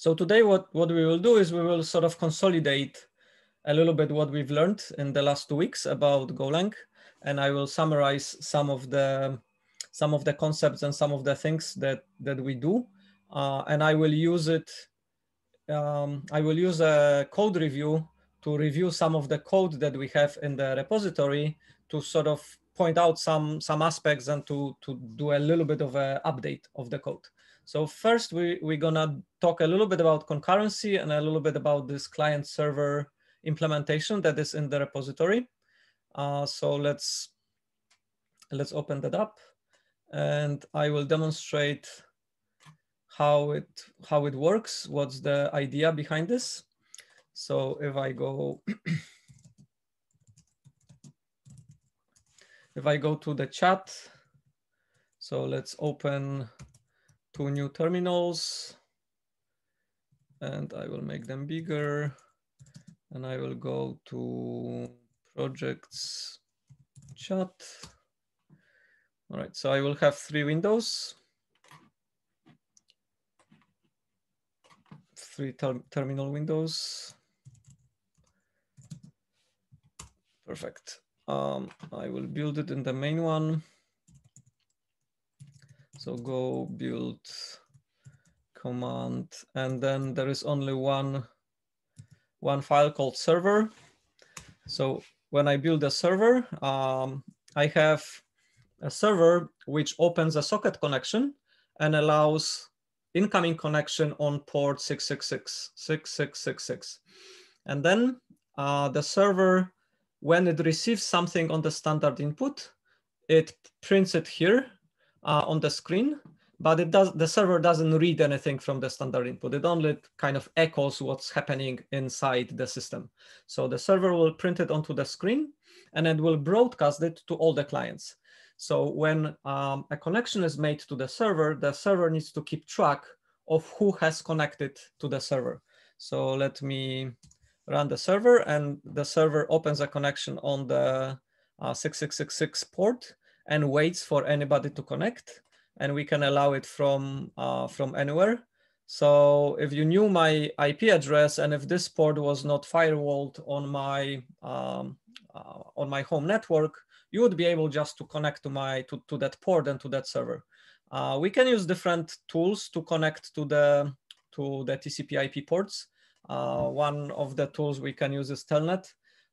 So today what, what we will do is we will sort of consolidate a little bit what we've learned in the last two weeks about Golang. And I will summarize some of the some of the concepts and some of the things that, that we do. Uh, and I will use it, um, I will use a code review to review some of the code that we have in the repository to sort of point out some, some aspects and to, to do a little bit of an update of the code. So first we, we're gonna talk a little bit about concurrency and a little bit about this client server implementation that is in the repository. Uh, so let's, let's open that up and I will demonstrate how it, how it works, what's the idea behind this. So if I go, if I go to the chat, so let's open two new terminals and I will make them bigger and I will go to projects chat. All right, so I will have three windows. Three ter terminal windows. Perfect. Um, I will build it in the main one. So go build command, and then there is only one, one file called server. So when I build a server, um, I have a server which opens a socket connection and allows incoming connection on port 666, 6666. And then uh, the server when it receives something on the standard input, it prints it here uh, on the screen, but it does the server doesn't read anything from the standard input. It only kind of echoes what's happening inside the system. So the server will print it onto the screen and it will broadcast it to all the clients. So when um, a connection is made to the server, the server needs to keep track of who has connected to the server. So let me run the server and the server opens a connection on the uh, 6666 port and waits for anybody to connect and we can allow it from uh, from anywhere. So if you knew my IP address and if this port was not firewalled on my um, uh, on my home network, you would be able just to connect to my to, to that port and to that server. Uh, we can use different tools to connect to the to the TCP IP ports. Uh, one of the tools we can use is Telnet.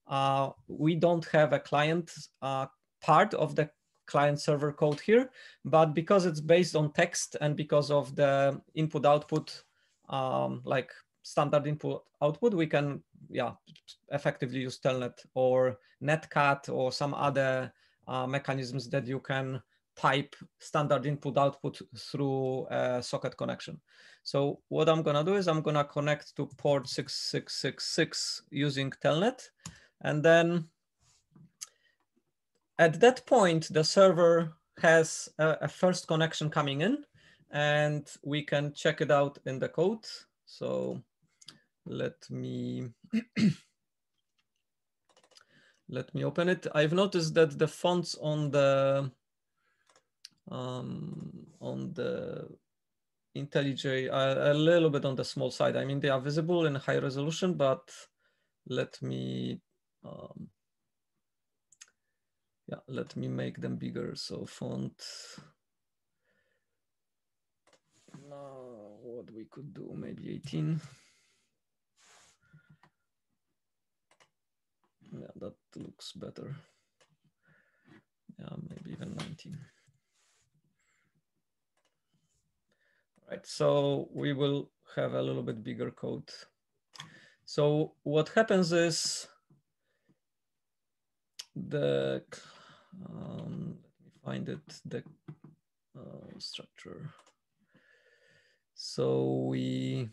Uh, we don't have a client uh, part of the client server code here, but because it's based on text and because of the input output, um, like standard input output, we can yeah effectively use Telnet or Netcat or some other uh, mechanisms that you can type standard input output through a socket connection. So what I'm gonna do is I'm gonna connect to port 6666 using Telnet. And then at that point, the server has a, a first connection coming in and we can check it out in the code. So let me let me open it. I've noticed that the fonts on the um, on the IntelliJ are a little bit on the small side. I mean, they are visible in high resolution, but let me, um, yeah, let me make them bigger. So font, what we could do, maybe 18. Yeah, that looks better. Yeah, maybe even 19. right? So we will have a little bit bigger code. So what happens is the, um, let me find it, the uh, structure. So we,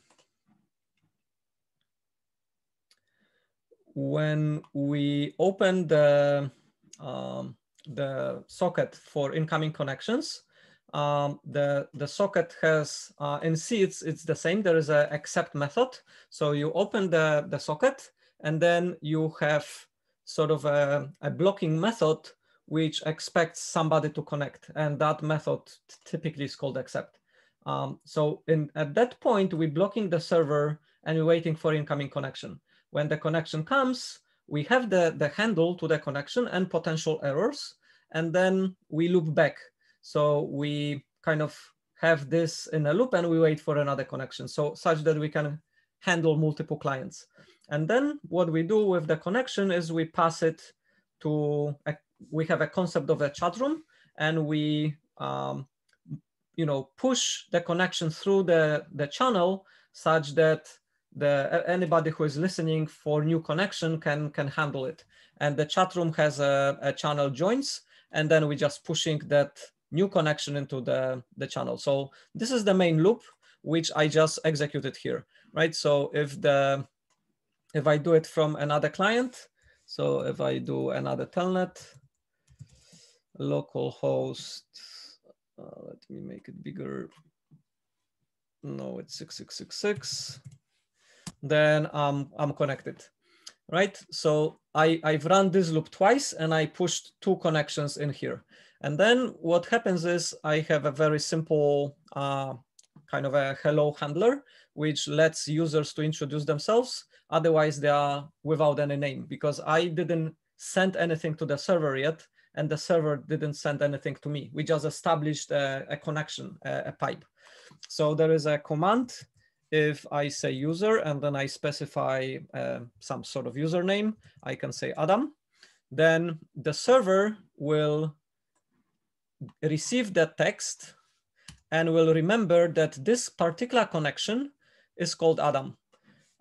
when we open the, um, the socket for incoming connections, um, the, the socket has, uh, in C, it's, it's the same. There is a accept method. So you open the, the socket and then you have sort of a, a blocking method which expects somebody to connect. And that method typically is called accept. Um, so in, at that point, we're blocking the server and we're waiting for incoming connection. When the connection comes, we have the, the handle to the connection and potential errors, and then we loop back. So we kind of have this in a loop and we wait for another connection. So such that we can handle multiple clients. And then what we do with the connection is we pass it to, a, we have a concept of a chat room and we, um, you know, push the connection through the, the channel such that the anybody who is listening for new connection can can handle it. And the chat room has a, a channel joins, and then we just pushing that new connection into the, the channel. So this is the main loop, which I just executed here, right? So if the if I do it from another client, so if I do another telnet, localhost, uh, let me make it bigger. No, it's 6666. Then um, I'm connected, right? So I, I've run this loop twice and I pushed two connections in here. And then what happens is I have a very simple uh, kind of a hello handler, which lets users to introduce themselves. Otherwise, they are without any name because I didn't send anything to the server yet, and the server didn't send anything to me. We just established a, a connection, a, a, pipe. So there is a command if I say user and then I specify uh, some sort of username, I can say Adam, then the server will receive that text and will remember that this particular connection is called Adam.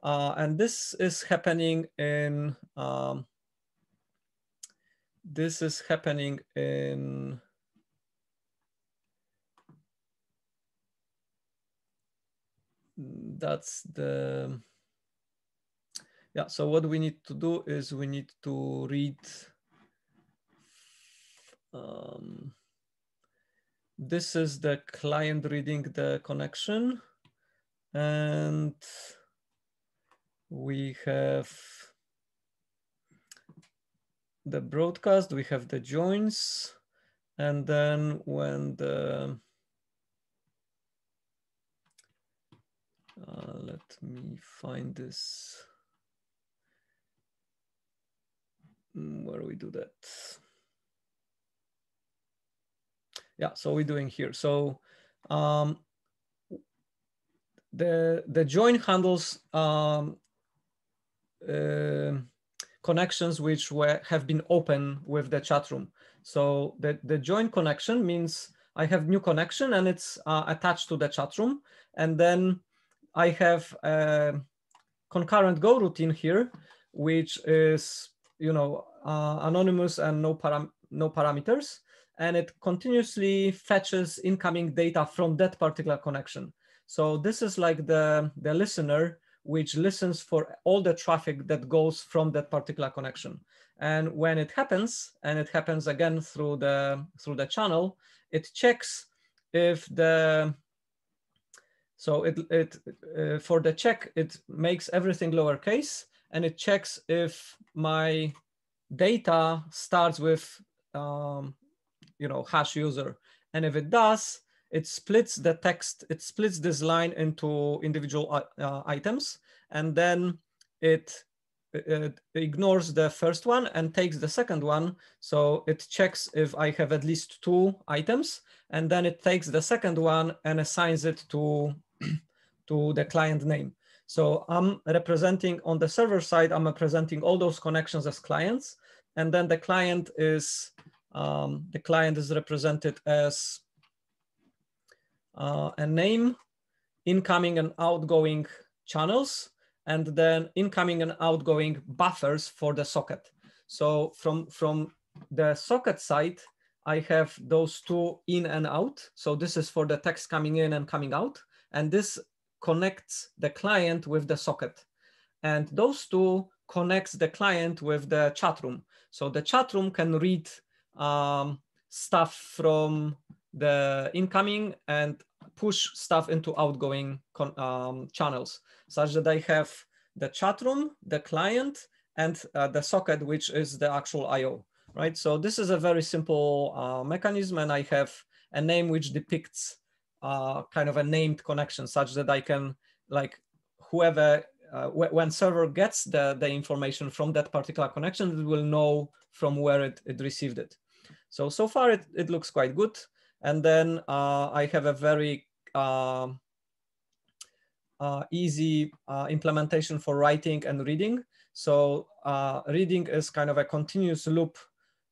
Uh, and this is happening in, um, this is happening in, that's the, yeah, so what we need to do is we need to read, um, this is the client reading the connection and we have the broadcast, we have the joins, and then when the, uh, let me find this, mm, where we do that yeah, so we're doing here. So um, the, the join handles um, uh, connections which were, have been open with the chat room. So the, the join connection means I have new connection and it's uh, attached to the chat room. And then I have a concurrent go routine here, which is, you know, uh, anonymous and no, param no parameters and it continuously fetches incoming data from that particular connection. So this is like the, the listener which listens for all the traffic that goes from that particular connection. And when it happens, and it happens again through the, through the channel, it checks if the, so it, it uh, for the check, it makes everything lowercase and it checks if my data starts with um, you know, hash user. And if it does, it splits the text, it splits this line into individual uh, uh items, and then it, it, ignores the first one and takes the second one. So it checks if I have at least two items, and then it takes the second one and assigns it to, to the client name. So I'm representing on the server side, I'm representing all those connections as clients. And then the client is um, the client is represented as uh, a name, incoming and outgoing channels, and then incoming and outgoing buffers for the socket. So from, from the socket side, I have those two in and out. So this is for the text coming in and coming out. And this connects the client with the socket. And those two connects the client with the chat room. So the chat room can read um, stuff from the incoming and push stuff into outgoing um, channels such that I have the chat room, the client, and uh, the socket, which is the actual IO, right? So this is a very simple uh, mechanism and I have a name which depicts uh, kind of a named connection such that I can like whoever uh, when server gets the, the information from that particular connection, it will know from where it, it received it. So, so far it, it looks quite good. And then uh, I have a very um, uh, easy uh, implementation for writing and reading. So reading is kind of a continuous loop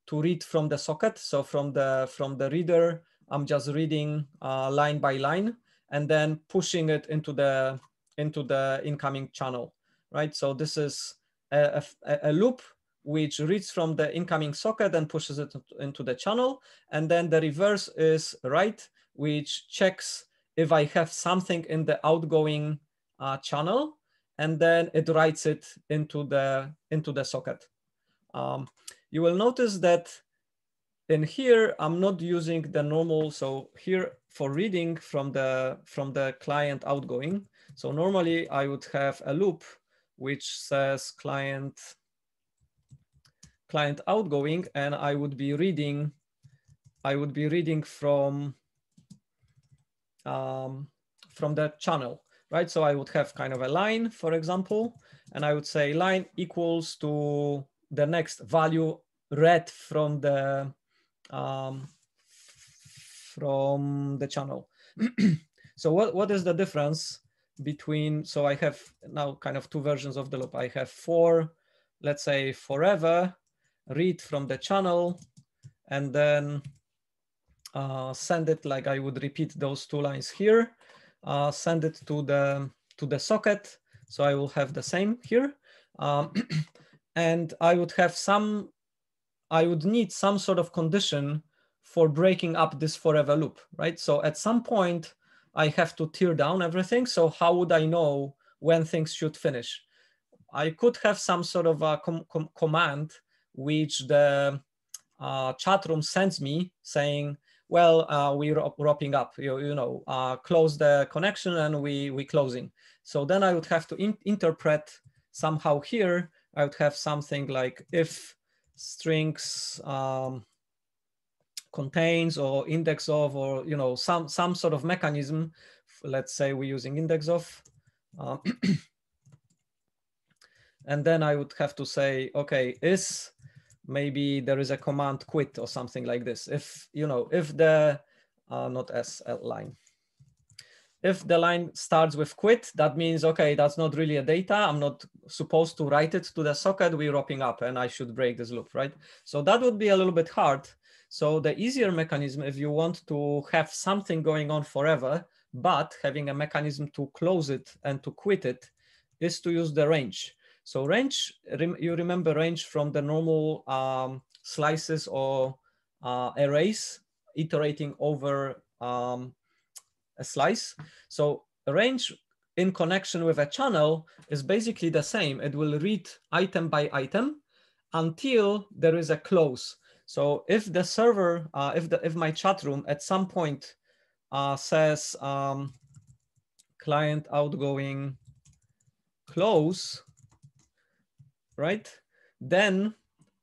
to read from the socket. So from the, from the reader, I'm just reading line by line and then pushing it into the into the incoming channel, right? So this is a, a, a loop which reads from the incoming socket and pushes it into the channel. And then the reverse is write, which checks if I have something in the outgoing uh, channel, and then it writes it into the, into the socket. Um, you will notice that in here, I'm not using the normal, so here for reading from the, from the client outgoing, so normally I would have a loop which says client, client outgoing, and I would be reading, I would be reading from, um, from the channel, right? So I would have kind of a line, for example, and I would say line equals to the next value read from the um, from the channel. so what, what is the difference between, so I have now kind of two versions of the loop. I have for, let's say forever, read from the channel, and then uh, send it like I would repeat those two lines here, uh, send it to the, to the socket. So I will have the same here. Um, and I would have some, I would need some sort of condition for breaking up this forever loop, right? So at some point, I have to tear down everything. So how would I know when things should finish? I could have some sort of a com com command which the uh, chat room sends me saying, well, uh, we're wrapping up, you, you know, uh, close the connection and we, we closing. So then I would have to in interpret somehow here, I would have something like if strings um, contains or index of or you know some some sort of mechanism let's say we're using index of uh, and then i would have to say okay is maybe there is a command quit or something like this. If you know if the uh, not s line. If the line starts with quit that means okay that's not really a data. I'm not supposed to write it to the socket. We're wrapping up and i should break this loop right? So that would be a little bit hard. So the easier mechanism, if you want to have something going on forever, but having a mechanism to close it and to quit it, is to use the range. So range, you remember range from the normal um, slices or uh, arrays iterating over um, a slice. So range in connection with a channel is basically the same. It will read item by item until there is a close. So if the server, uh, if the if my chat room at some point uh, says um, client outgoing close, right? Then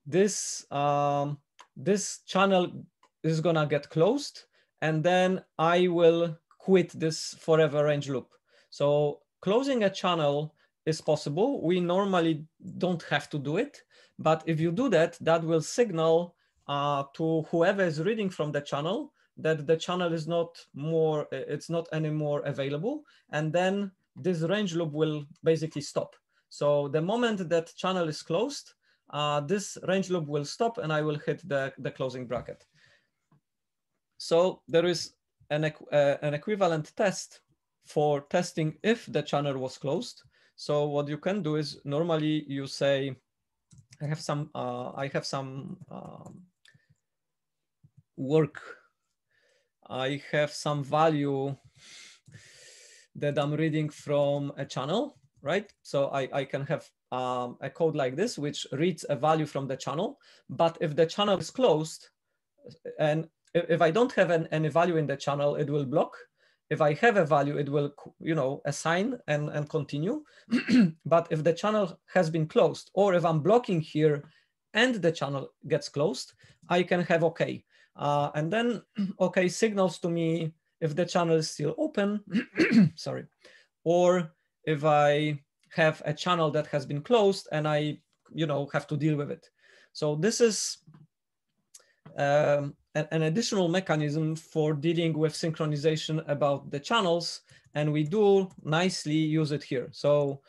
this um, this channel is gonna get closed, and then I will quit this forever range loop. So closing a channel is possible. We normally don't have to do it, but if you do that, that will signal uh, to whoever is reading from the channel that the channel is not more, it's not anymore available. And then this range loop will basically stop. So the moment that channel is closed, uh, this range loop will stop and I will hit the, the closing bracket. So there is an, uh, an equivalent test for testing if the channel was closed. So what you can do is normally you say, I have some, uh, I have some um, work, I have some value that I'm reading from a channel, right? So I, I can have um, a code like this, which reads a value from the channel. But if the channel is closed, and if I don't have an, any value in the channel, it will block. If I have a value, it will, you know, assign and, and continue. but if the channel has been closed, or if I'm blocking here and the channel gets closed, I can have okay. Uh, and then, okay, signals to me if the channel is still open, sorry, or if I have a channel that has been closed and I, you know, have to deal with it. So this is um, an, additional mechanism for dealing with synchronization about the channels. And we do nicely use it here. So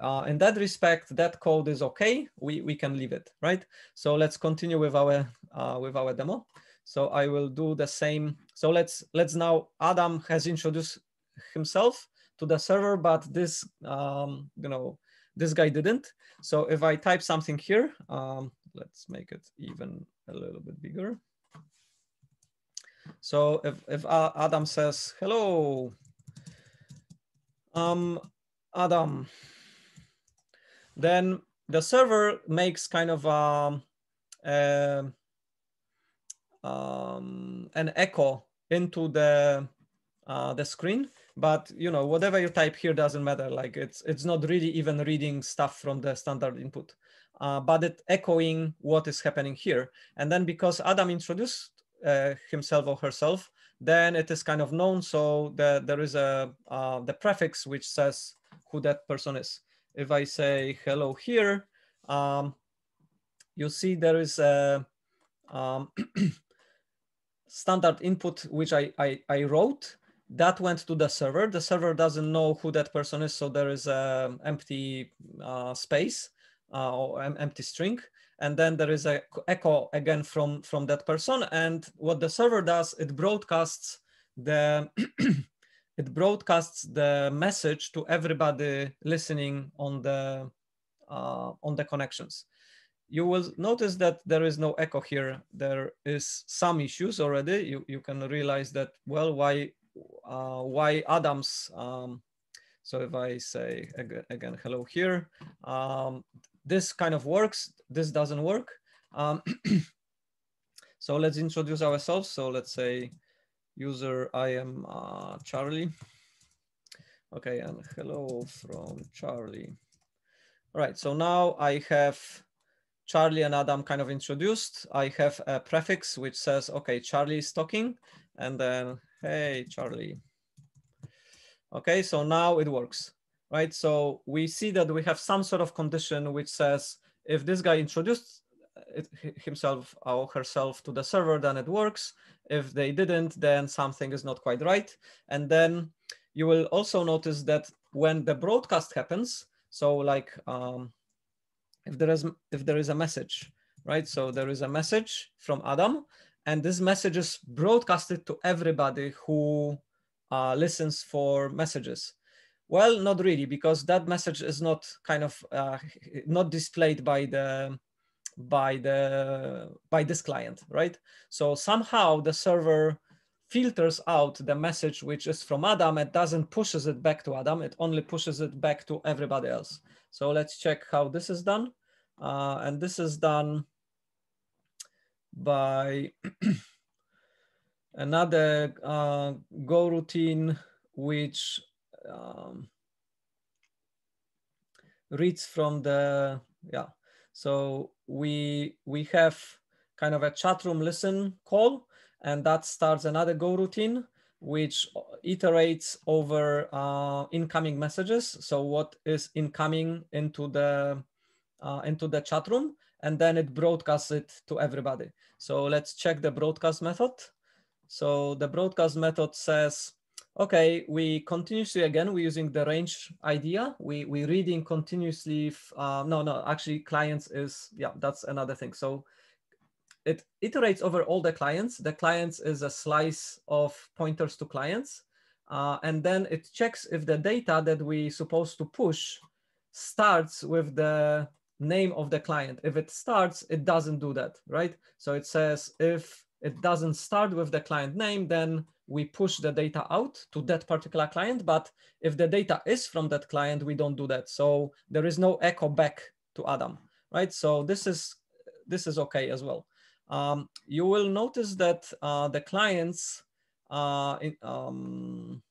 uh, in that respect, that code is okay. We, we can leave it, right? So let's continue with our, uh, with our demo. So I will do the same. So let's, let's now, Adam has introduced himself to the server, but this, um, you know, this guy didn't. So if I type something here, um, let's make it even a little bit bigger. So if, if Adam says, hello, um, Adam, then the server makes kind of um, uh, um, an echo into the uh, the screen. But you know, whatever you type here doesn't matter. Like it's it's not really even reading stuff from the standard input, uh, but it echoing what is happening here. And then because Adam introduced uh, himself or herself, then it is kind of known. So the, there is a uh, the prefix which says who that person is if I say hello here, um, you see there is a um, standard input which I, I, I, wrote that went to the server. The server doesn't know who that person is, so there is an empty uh, space uh, or an empty string. And then there is a echo again from, from that person. And what the server does, it broadcasts the it broadcasts the message to everybody listening on the uh, on the connections. You will notice that there is no echo here. There is some issues already. You, you can realize that, well, why, uh, why Adams, um, so if I say again, hello here, um, this kind of works, this doesn't work. Um, so let's introduce ourselves. So let's say user, I am uh, Charlie. Okay, and hello from Charlie. All right, so now I have Charlie and Adam kind of introduced. I have a prefix which says, okay, Charlie is talking, and then, hey, Charlie. Okay, so now it works, right? So we see that we have some sort of condition which says, if this guy introduced it, himself or herself to the server, then it works. If they didn't, then something is not quite right. And then you will also notice that when the broadcast happens, so like um, if there is if there is a message, right? So there is a message from Adam, and this message is broadcasted to everybody who uh, listens for messages. Well, not really, because that message is not kind of uh, not displayed by the by the by this client, right? So somehow the server filters out the message which is from Adam, it doesn't pushes it back to Adam, it only pushes it back to everybody else. So let's check how this is done. Uh, and this is done by another uh, Go routine, which um, reads from the, yeah, so we we have kind of a chat room listen call, and that starts another Go routine, which iterates over uh, incoming messages. So what is incoming into the uh, into the chat room, and then it broadcasts it to everybody. So let's check the broadcast method. So the broadcast method says Okay, we continuously, again, we're using the range idea. We, we reading continuously, uh, no, no, actually clients is, yeah, that's another thing. So it iterates over all the clients. The clients is a slice of pointers to clients. Uh, and then it checks if the data that we supposed to push starts with the name of the client. If it starts, it doesn't do that, right? So it says if it doesn't start with the client name, then we push the data out to that particular client. But if the data is from that client, we don't do that. So there is no echo back to Adam, right? So this is this is okay as well. Um, you will notice that uh, the clients, uh, in, um,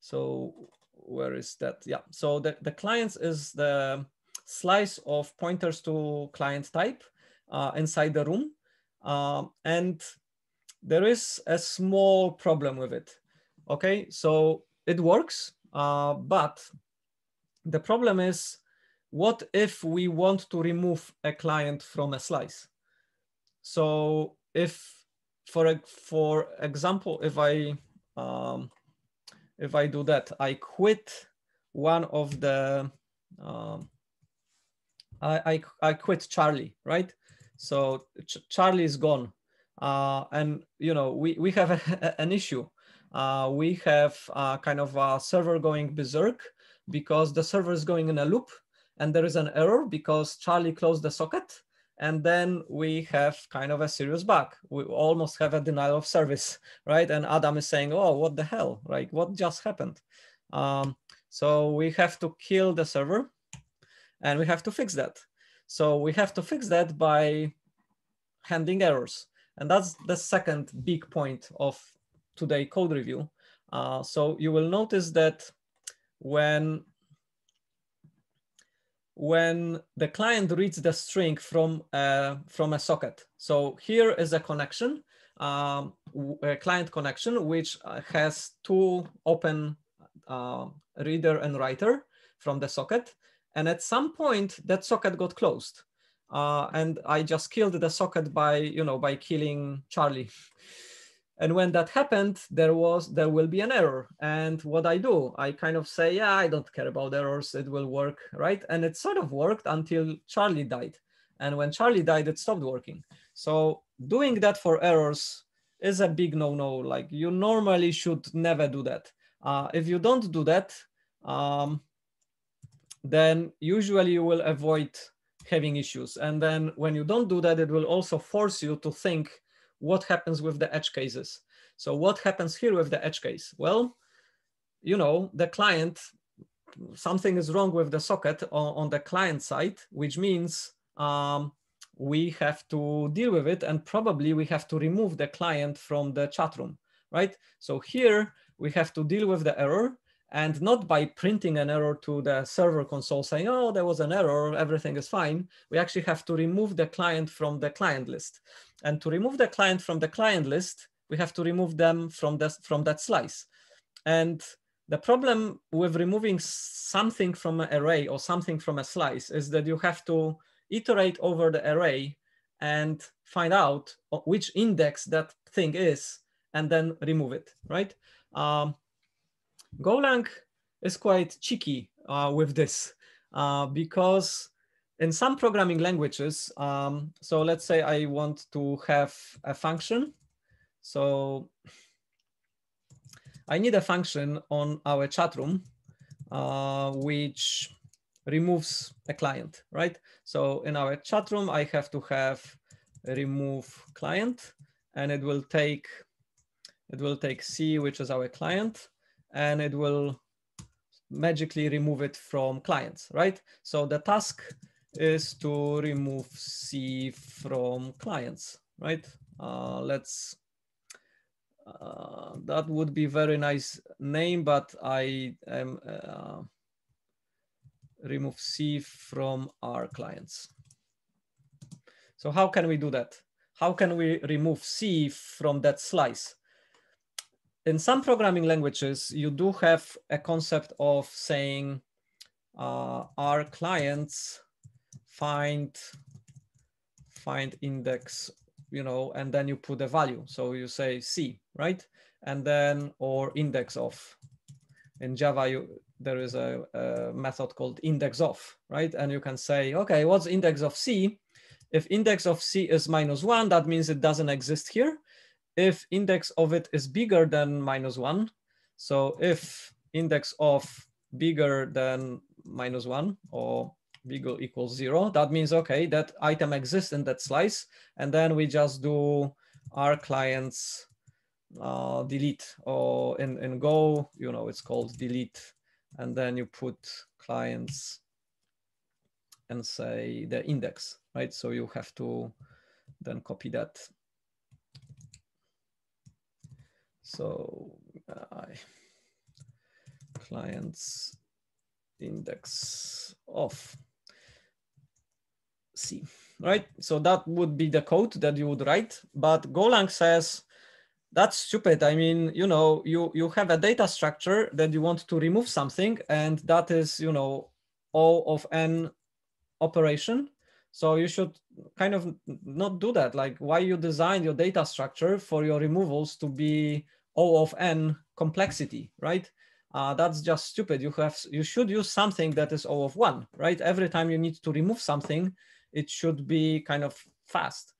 so where is that? Yeah, so the, the clients is the slice of pointers to client type uh, inside the room. Um, and there is a small problem with it. Okay, so it works, uh, but the problem is, what if we want to remove a client from a slice? So if, for for example, if I um, if I do that, I quit one of the um, I, I, I quit Charlie, right? So Ch Charlie is gone. Uh, and you know we, we have a, an issue. Uh, we have kind of a server going berserk because the server is going in a loop and there is an error because Charlie closed the socket and then we have kind of a serious bug. We almost have a denial of service, right? And Adam is saying, oh, what the hell, right? What just happened? Um, so we have to kill the server and we have to fix that. So we have to fix that by handling errors. And that's the second big point of today code review. Uh, so you will notice that when when the client reads the string from uh, from a socket. So here is a connection, um, a client connection, which uh, has two open uh, reader and writer from the socket. And at some point that socket got closed. Uh, and I just killed the socket by, you know, by killing Charlie. And when that happened, there was there will be an error. And what I do, I kind of say, yeah, I don't care about errors. It will work, right? And it sort of worked until Charlie died. And when Charlie died, it stopped working. So doing that for errors is a big no-no. Like you normally should never do that. Uh, if you don't do that, um, then usually you will avoid having issues. And then when you don't do that, it will also force you to think what happens with the edge cases. So what happens here with the edge case? Well, you know, the client, something is wrong with the socket on, on the client side, which means um, we have to deal with it and probably we have to remove the client from the chat room, right? So here we have to deal with the error and not by printing an error to the server console saying, oh, there was an error, everything is fine. We actually have to remove the client from the client list. And to remove the client from the client list, we have to remove them from, this, from that slice. And the problem with removing something from an array or something from a slice is that you have to iterate over the array and find out which index that thing is and then remove it, right? Um, Golang is quite cheeky uh, with this uh, because in some programming languages, um, so let's say I want to have a function. So I need a function on our chat room, uh, which removes a client, right? So in our chat room, I have to have remove client and it will take, it will take C, which is our client and it will magically remove it from clients, right? So the task is to remove C from clients, right? Uh, let's, uh, that would be very nice name, but I am uh, remove C from our clients. So how can we do that? How can we remove C from that slice? In some programming languages, you do have a concept of saying uh, our clients find find index, you know, and then you put a value. So you say C, right? And then or index of. In Java, you, there is a, a method called index of, right? And you can say, okay, what's index of C? If index of C is minus one, that means it doesn't exist here if index of it is bigger than minus one, so if index of bigger than minus one or bigger equals zero, that means, okay, that item exists in that slice. And then we just do our clients uh, delete or in, in Go, you know, it's called delete. And then you put clients and say the index, right? So you have to then copy that so uh, clients index of C, right? So that would be the code that you would write. But Golang says, that's stupid. I mean, you know, you you have a data structure that you want to remove something, and that is, you know, O of n operation. So you should kind of not do that. Like why you design your data structure for your removals to be O of n complexity, right? Uh, that's just stupid. You have you should use something that is O of one, right? Every time you need to remove something, it should be kind of fast.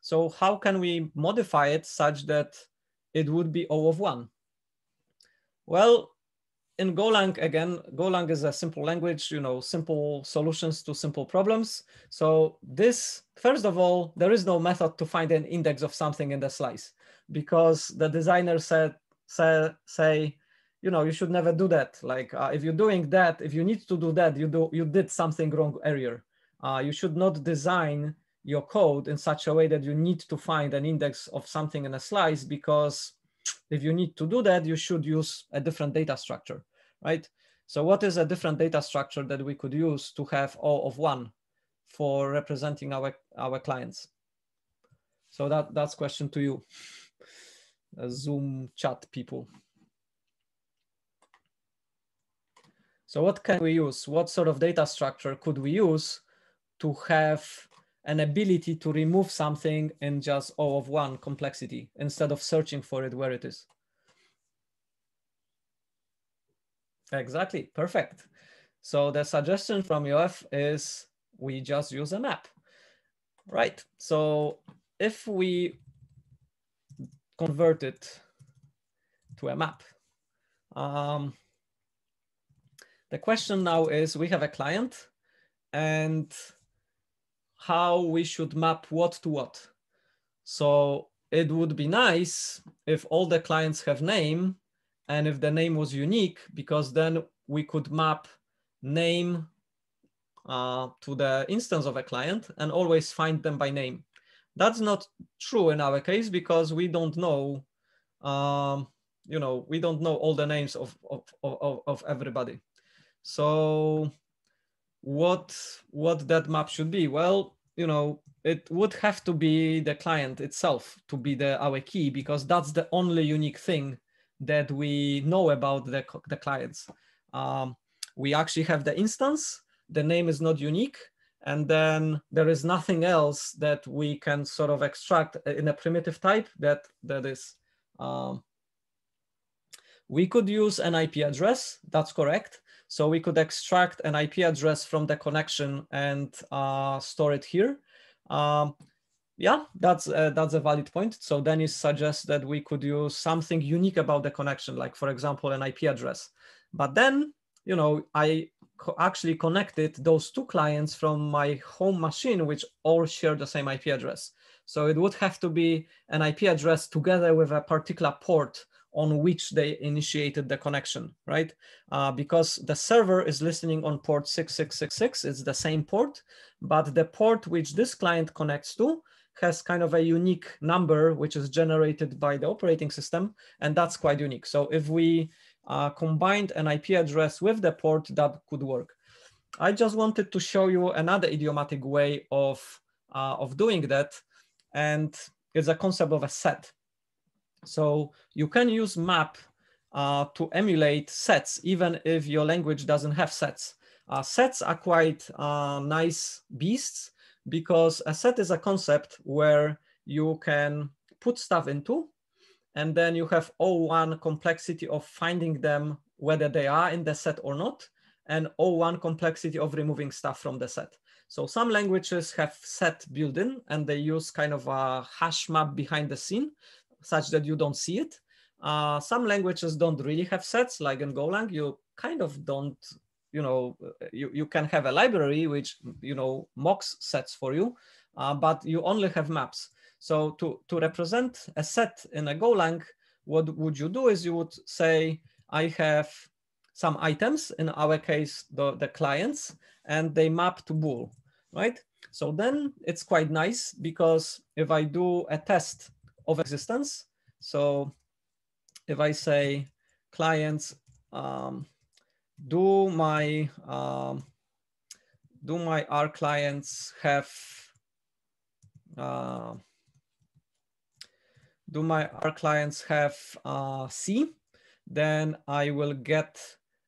So how can we modify it such that it would be O of one? Well, in Golang, again, Golang is a simple language, you know, simple solutions to simple problems. So this, first of all, there is no method to find an index of something in the slice because the designer said, say, say you know, you should never do that. Like uh, if you're doing that, if you need to do that, you do you did something wrong earlier. Uh, you should not design your code in such a way that you need to find an index of something in a slice because if you need to do that, you should use a different data structure, right? So what is a different data structure that we could use to have O of one for representing our, our clients? So that, that's question to you, uh, Zoom chat people. So what can we use? What sort of data structure could we use to have an ability to remove something in just O of one complexity instead of searching for it where it is. Exactly, perfect. So the suggestion from Yoef is we just use a map, right? So if we convert it to a map, um, the question now is we have a client and how we should map what to what. So it would be nice if all the clients have name and if the name was unique, because then we could map name uh, to the instance of a client and always find them by name. That's not true in our case because we don't know, um, you know, we don't know all the names of, of, of, of everybody. So what what that map should be? Well you know it would have to be the client itself to be the our key because that's the only unique thing that we know about the, the clients. Um, we actually have the instance the name is not unique and then there is nothing else that we can sort of extract in a primitive type that that is um, we could use an ip address that's correct so we could extract an IP address from the connection and uh, store it here. Um, yeah, that's uh, that's a valid point. So Dennis suggests that we could use something unique about the connection, like for example, an IP address. But then, you know, I co actually connected those two clients from my home machine, which all share the same IP address. So it would have to be an IP address together with a particular port on which they initiated the connection, right? Uh, because the server is listening on port 6666, it's the same port, but the port which this client connects to has kind of a unique number which is generated by the operating system, and that's quite unique. So if we uh, combined an IP address with the port, that could work. I just wanted to show you another idiomatic way of, uh, of doing that, and it's a concept of a set. So you can use map uh, to emulate sets, even if your language doesn't have sets. Uh, sets are quite uh, nice beasts because a set is a concept where you can put stuff into, and then you have O1 complexity of finding them, whether they are in the set or not, and O1 complexity of removing stuff from the set. So some languages have set built in and they use kind of a hash map behind the scene such that you don't see it. Uh, some languages don't really have sets, like in Golang, you kind of don't, you know, you, you can have a library which, you know, mocks sets for you, uh, but you only have maps. So to, to represent a set in a Golang, what would you do is you would say, I have some items, in our case, the, the clients, and they map to bool, right? So then it's quite nice because if I do a test of existence. So if I say clients, um, do my um, do my R clients have uh, do my R clients have uh, C, then I will get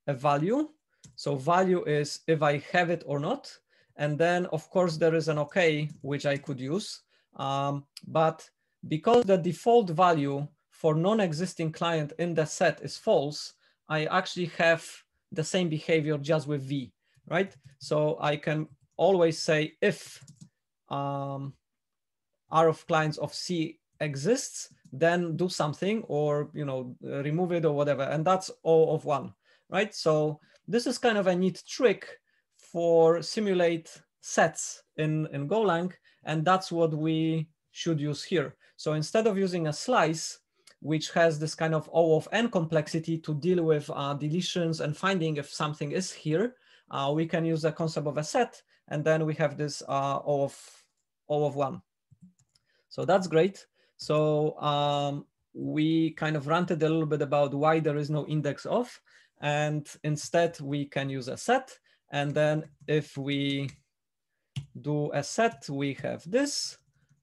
a value. So value is if I have it or not. And then of course there is an okay, which I could use. Um, but because the default value for non-existing client in the set is false, I actually have the same behavior just with V, right? So I can always say if um, R of clients of C exists, then do something or you know remove it or whatever, and that's O of one, right? So this is kind of a neat trick for simulate sets in in Golang, and that's what we should use here. So instead of using a slice, which has this kind of O of n complexity to deal with uh, deletions and finding if something is here, uh, we can use the concept of a set, and then we have this uh, O of O of one. So that's great. So um, we kind of ranted a little bit about why there is no index of, and instead we can use a set. And then if we do a set, we have this,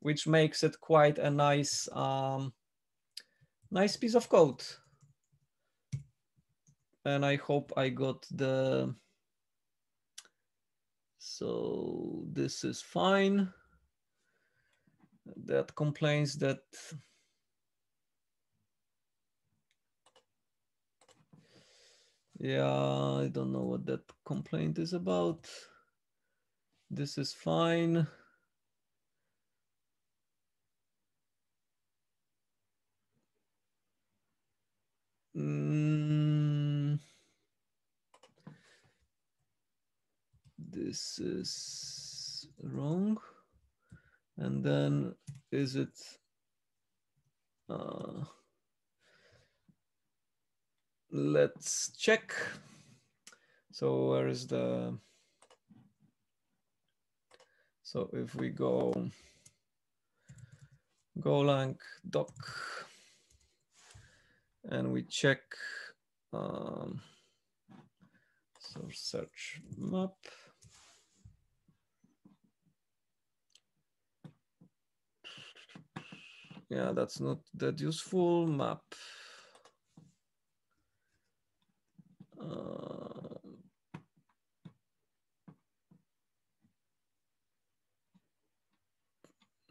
which makes it quite a nice, um, nice piece of code. And I hope I got the, so this is fine. That complains that yeah i don't know what that complaint is about. This is fine mm. this is wrong and then is it, uh, let's check. So where is the, so if we go Golang doc and we check, um, so search map, yeah, that's not that useful. Map. Uh,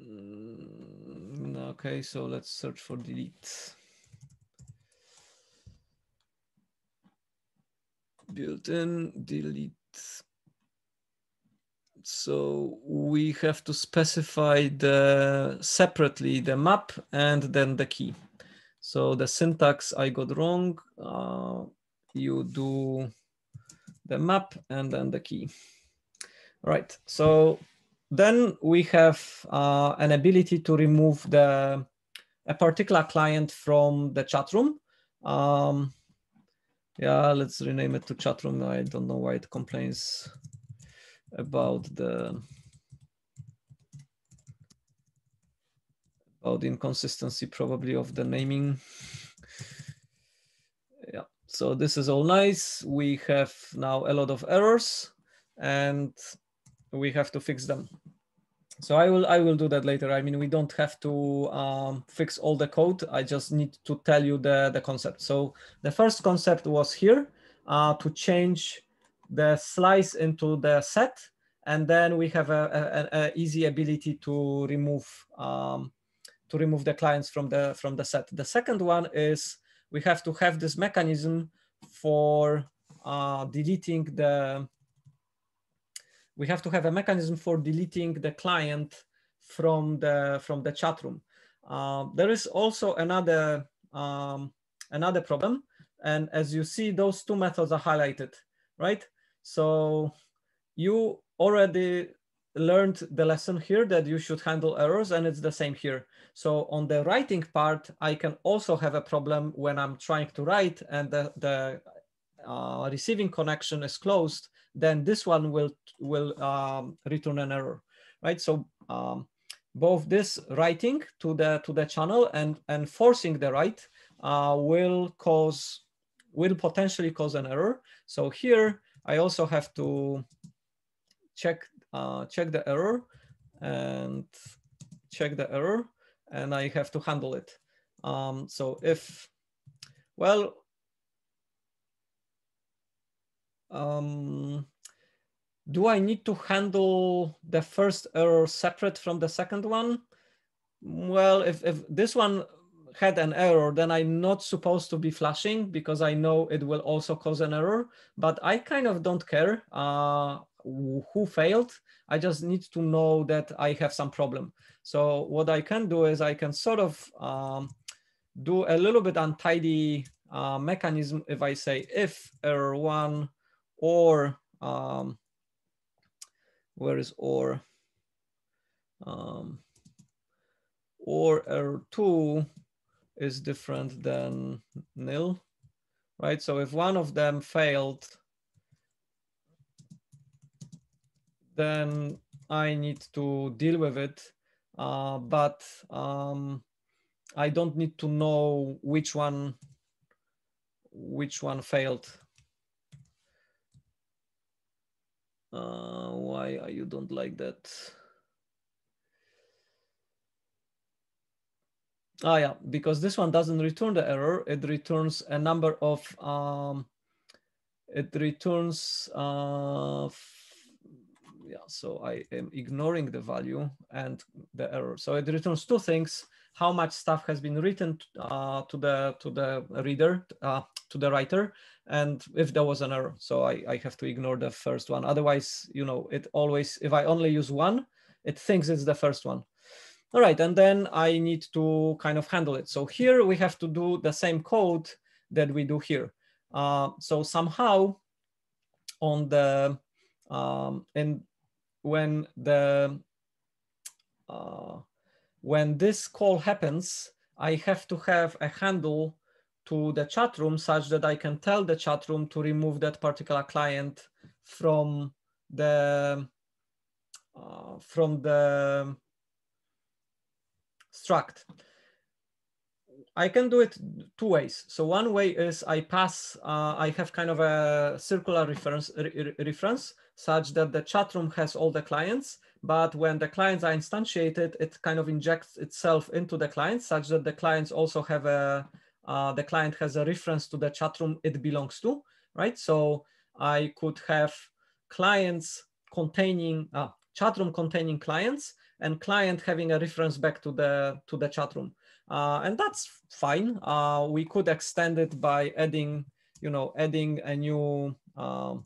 mm, okay, so let's search for delete. Built-in delete so we have to specify the separately the map and then the key. So the syntax I got wrong. Uh, you do the map and then the key. Right. So then we have uh, an ability to remove the a particular client from the chat room. Um, yeah, let's rename it to chat room. I don't know why it complains about the about the inconsistency probably of the naming. Yeah, so this is all nice. We have now a lot of errors and we have to fix them. So I will I will do that later. I mean, we don't have to um, fix all the code. I just need to tell you the, the concept. So the first concept was here uh, to change the slice into the set, and then we have a, a, a easy ability to remove um, to remove the clients from the from the set. The second one is we have to have this mechanism for uh, deleting the. We have to have a mechanism for deleting the client from the from the chat room. Uh, there is also another um, another problem, and as you see, those two methods are highlighted, right? So you already learned the lesson here that you should handle errors and it's the same here. So on the writing part, I can also have a problem when I'm trying to write and the, the uh, receiving connection is closed, then this one will, will um, return an error, right? So um, both this writing to the, to the channel and, and forcing the write uh, will cause, will potentially cause an error. So here I also have to check uh, check the error and check the error and I have to handle it. Um, so if, well, um, do I need to handle the first error separate from the second one? Well, if, if this one had an error, then I'm not supposed to be flushing because I know it will also cause an error, but I kind of don't care uh, who failed. I just need to know that I have some problem. So what I can do is I can sort of um, do a little bit untidy uh, mechanism if I say if error one or um, where is or um, or error two is different than nil, right? So if one of them failed, then I need to deal with it, uh, but um, I don't need to know which one which one failed. Uh, why you don't like that? Ah, yeah, because this one doesn't return the error. It returns a number of, um, it returns, uh, yeah, so I am ignoring the value and the error. So it returns two things, how much stuff has been written uh, to the to the reader, uh, to the writer, and if there was an error. So I, I have to ignore the first one. Otherwise, you know, it always, if I only use one, it thinks it's the first one. All right, and then I need to kind of handle it. So here we have to do the same code that we do here. Uh, so somehow on the, um, and when the, uh, when this call happens, I have to have a handle to the chat room such that I can tell the chat room to remove that particular client from the, uh, from the struct. I can do it two ways. So one way is I pass, uh, I have kind of a circular reference, re reference such that the chat room has all the clients, but when the clients are instantiated, it kind of injects itself into the client such that the clients also have a, uh, the client has a reference to the chat room it belongs to, right? So I could have clients containing, uh, chat room containing clients and client having a reference back to the to the chat room. Uh, and that's fine. Uh, we could extend it by adding, you know, adding a new um,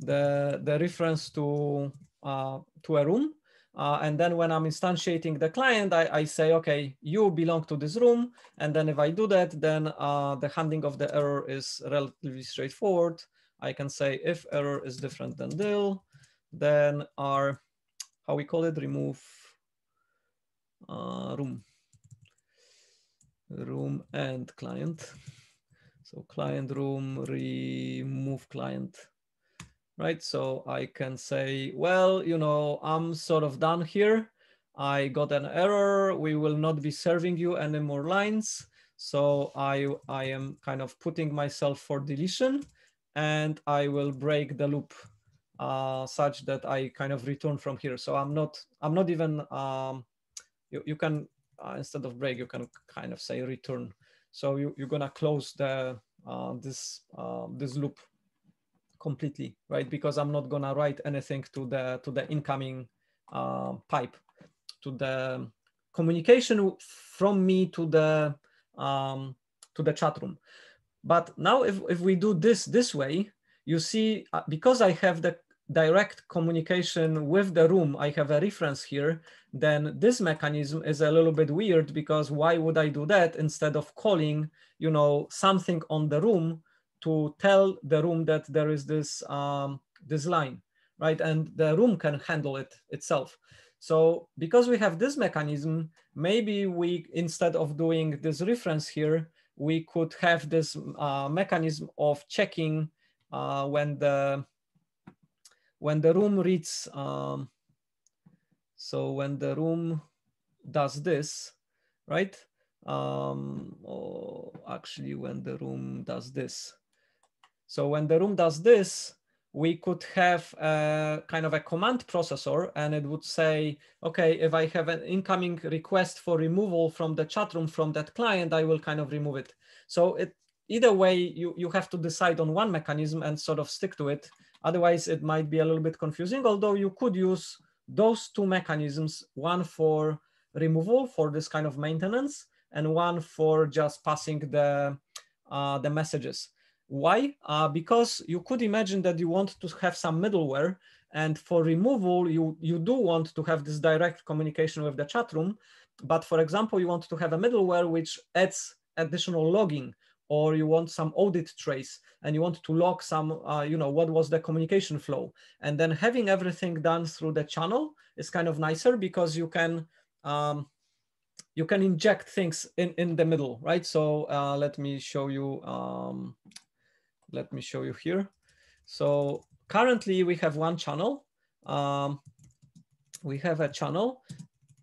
the the reference to to a room. Uh, and then when I'm instantiating the client, I, I, say, okay, you belong to this room. And then if I do that, then uh, the handling of the error is relatively straightforward. I can say if error is different than nil, then our how we call it, remove uh, room, room and client. So client room, remove client, right? So I can say, well, you know, I'm sort of done here. I got an error. We will not be serving you any more lines. So I, I am kind of putting myself for deletion and I will break the loop uh, such that I kind of return from here. So I'm not, I'm not even, um, you, you can, uh, instead of break, you can kind of say return. So you, you're gonna close the, uh, this, um, this loop completely, right? Because I'm not gonna write anything to the, to the incoming uh, pipe, to the communication from me to the, um, to the chat room. But now if, if we do this this way, you see, uh, because I have the direct communication with the room, I have a reference here, then this mechanism is a little bit weird because why would I do that instead of calling, you know, something on the room to tell the room that there is this, um, this line, right? And the room can handle it itself. So because we have this mechanism, maybe we, instead of doing this reference here, we could have this uh, mechanism of checking uh, when the when the room reads, um, so when the room does this, right? Um, or actually when the room does this. So when the room does this, we could have a kind of a command processor and it would say, okay, if I have an incoming request for removal from the chat room from that client, I will kind of remove it. So it either way, you, you have to decide on one mechanism and sort of stick to it. Otherwise, it might be a little bit confusing, although you could use those two mechanisms, one for removal for this kind of maintenance and one for just passing the, uh, the messages. Why? Uh, because you could imagine that you want to have some middleware and for removal, you, you do want to have this direct communication with the chat room. But for example, you want to have a middleware which adds additional logging or you want some audit trace and you want to log some, uh, you know, what was the communication flow. And then having everything done through the channel is kind of nicer because you can, um, you can inject things in, in the middle, right? So uh, let me show you um, let me show you here. So currently we have one channel. Um, we have a channel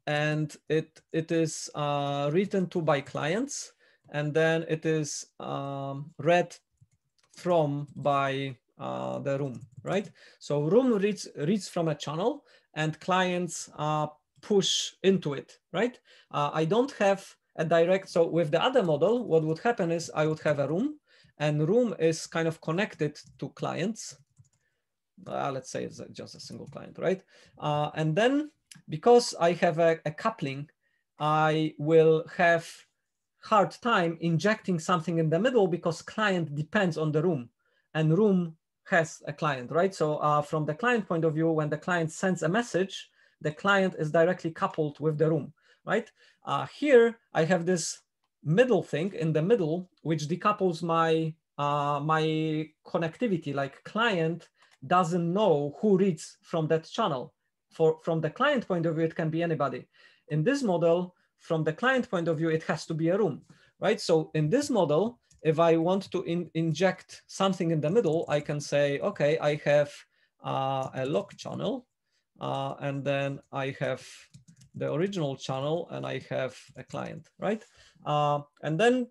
and it, it is uh, written to by clients and then it is um, read from by uh, the room, right? So room reads, reads from a channel and clients uh, push into it, right? Uh, I don't have a direct, so with the other model, what would happen is I would have a room and room is kind of connected to clients. Uh, let's say it's just a single client, right? Uh, and then because I have a, a, coupling, I will have hard time injecting something in the middle because client depends on the room and room has a client, right? So uh, from the client point of view, when the client sends a message, the client is directly coupled with the room, right? Uh, here I have this middle thing in the middle, which decouples my uh, my connectivity. Like client doesn't know who reads from that channel. For from the client point of view, it can be anybody. In this model, from the client point of view, it has to be a room, right? So in this model, if I want to in, inject something in the middle, I can say, okay, I have uh, a log channel, uh, and then I have the original channel and I have a client, right? Uh, and then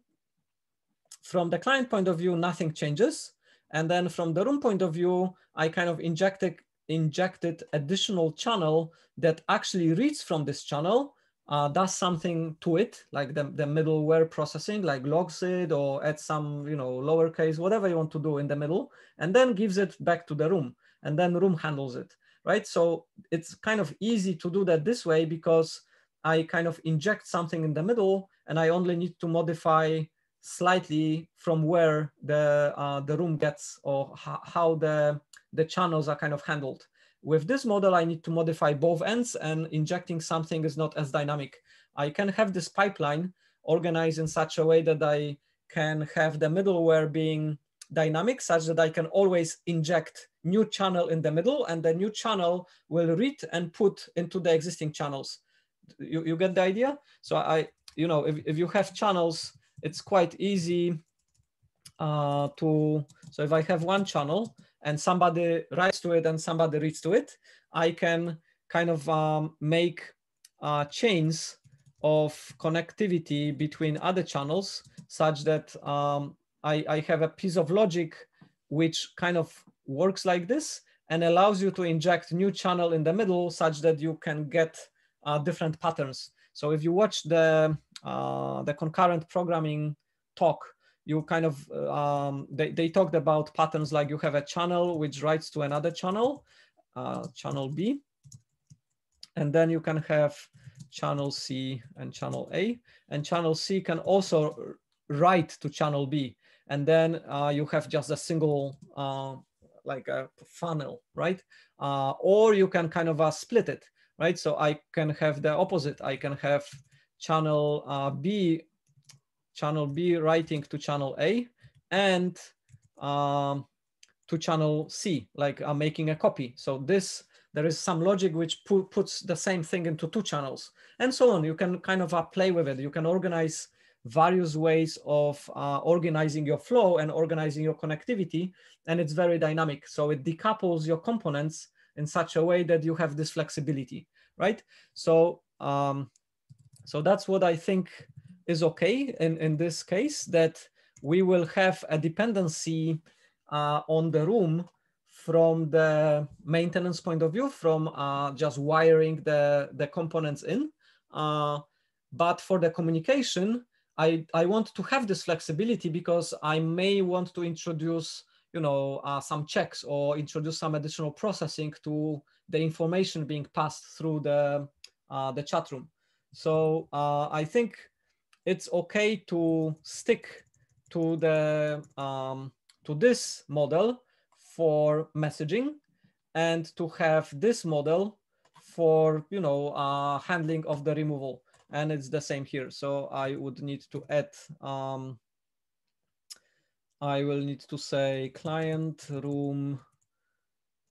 from the client point of view, nothing changes. And then from the room point of view, I kind of injected, injected additional channel that actually reads from this channel, uh, does something to it, like the, the middleware processing, like logs it or add some, you know, lowercase, whatever you want to do in the middle, and then gives it back to the room. And then room handles it, right? So it's kind of easy to do that this way because I kind of inject something in the middle and I only need to modify slightly from where the, uh, the room gets or how the, the channels are kind of handled. With this model, I need to modify both ends and injecting something is not as dynamic. I can have this pipeline organized in such a way that I can have the middleware being dynamic such that I can always inject new channel in the middle and the new channel will read and put into the existing channels. You, you get the idea? So I, you know, if, if you have channels, it's quite easy uh, to, so if I have one channel and somebody writes to it and somebody reads to it, I can kind of um, make uh, chains of connectivity between other channels such that um, I, I have a piece of logic which kind of works like this and allows you to inject new channel in the middle such that you can get uh, different patterns. So if you watch the uh, the concurrent programming talk, you kind of, um, they, they talked about patterns like you have a channel which writes to another channel, uh, channel B, and then you can have channel C and channel A, and channel C can also write to channel B. And then uh, you have just a single, uh, like a funnel, right? Uh, or you can kind of uh, split it, right? So I can have the opposite. I can have channel uh, B, channel B writing to channel A and um, to channel C, like I'm making a copy. So this, there is some logic which pu puts the same thing into two channels and so on. You can kind of uh, play with it. You can organize various ways of uh, organizing your flow and organizing your connectivity. And it's very dynamic. So it decouples your components in such a way that you have this flexibility, right? So um, so that's what I think is okay in, in this case, that we will have a dependency uh, on the room from the maintenance point of view, from uh, just wiring the, the components in. Uh, but for the communication, I, I want to have this flexibility because I may want to introduce you know, uh, some checks or introduce some additional processing to the information being passed through the, uh, the chat room. So uh, I think it's okay to stick to the um, to this model for messaging and to have this model for you know uh, handling of the removal and it's the same here so I would need to add um, I will need to say client room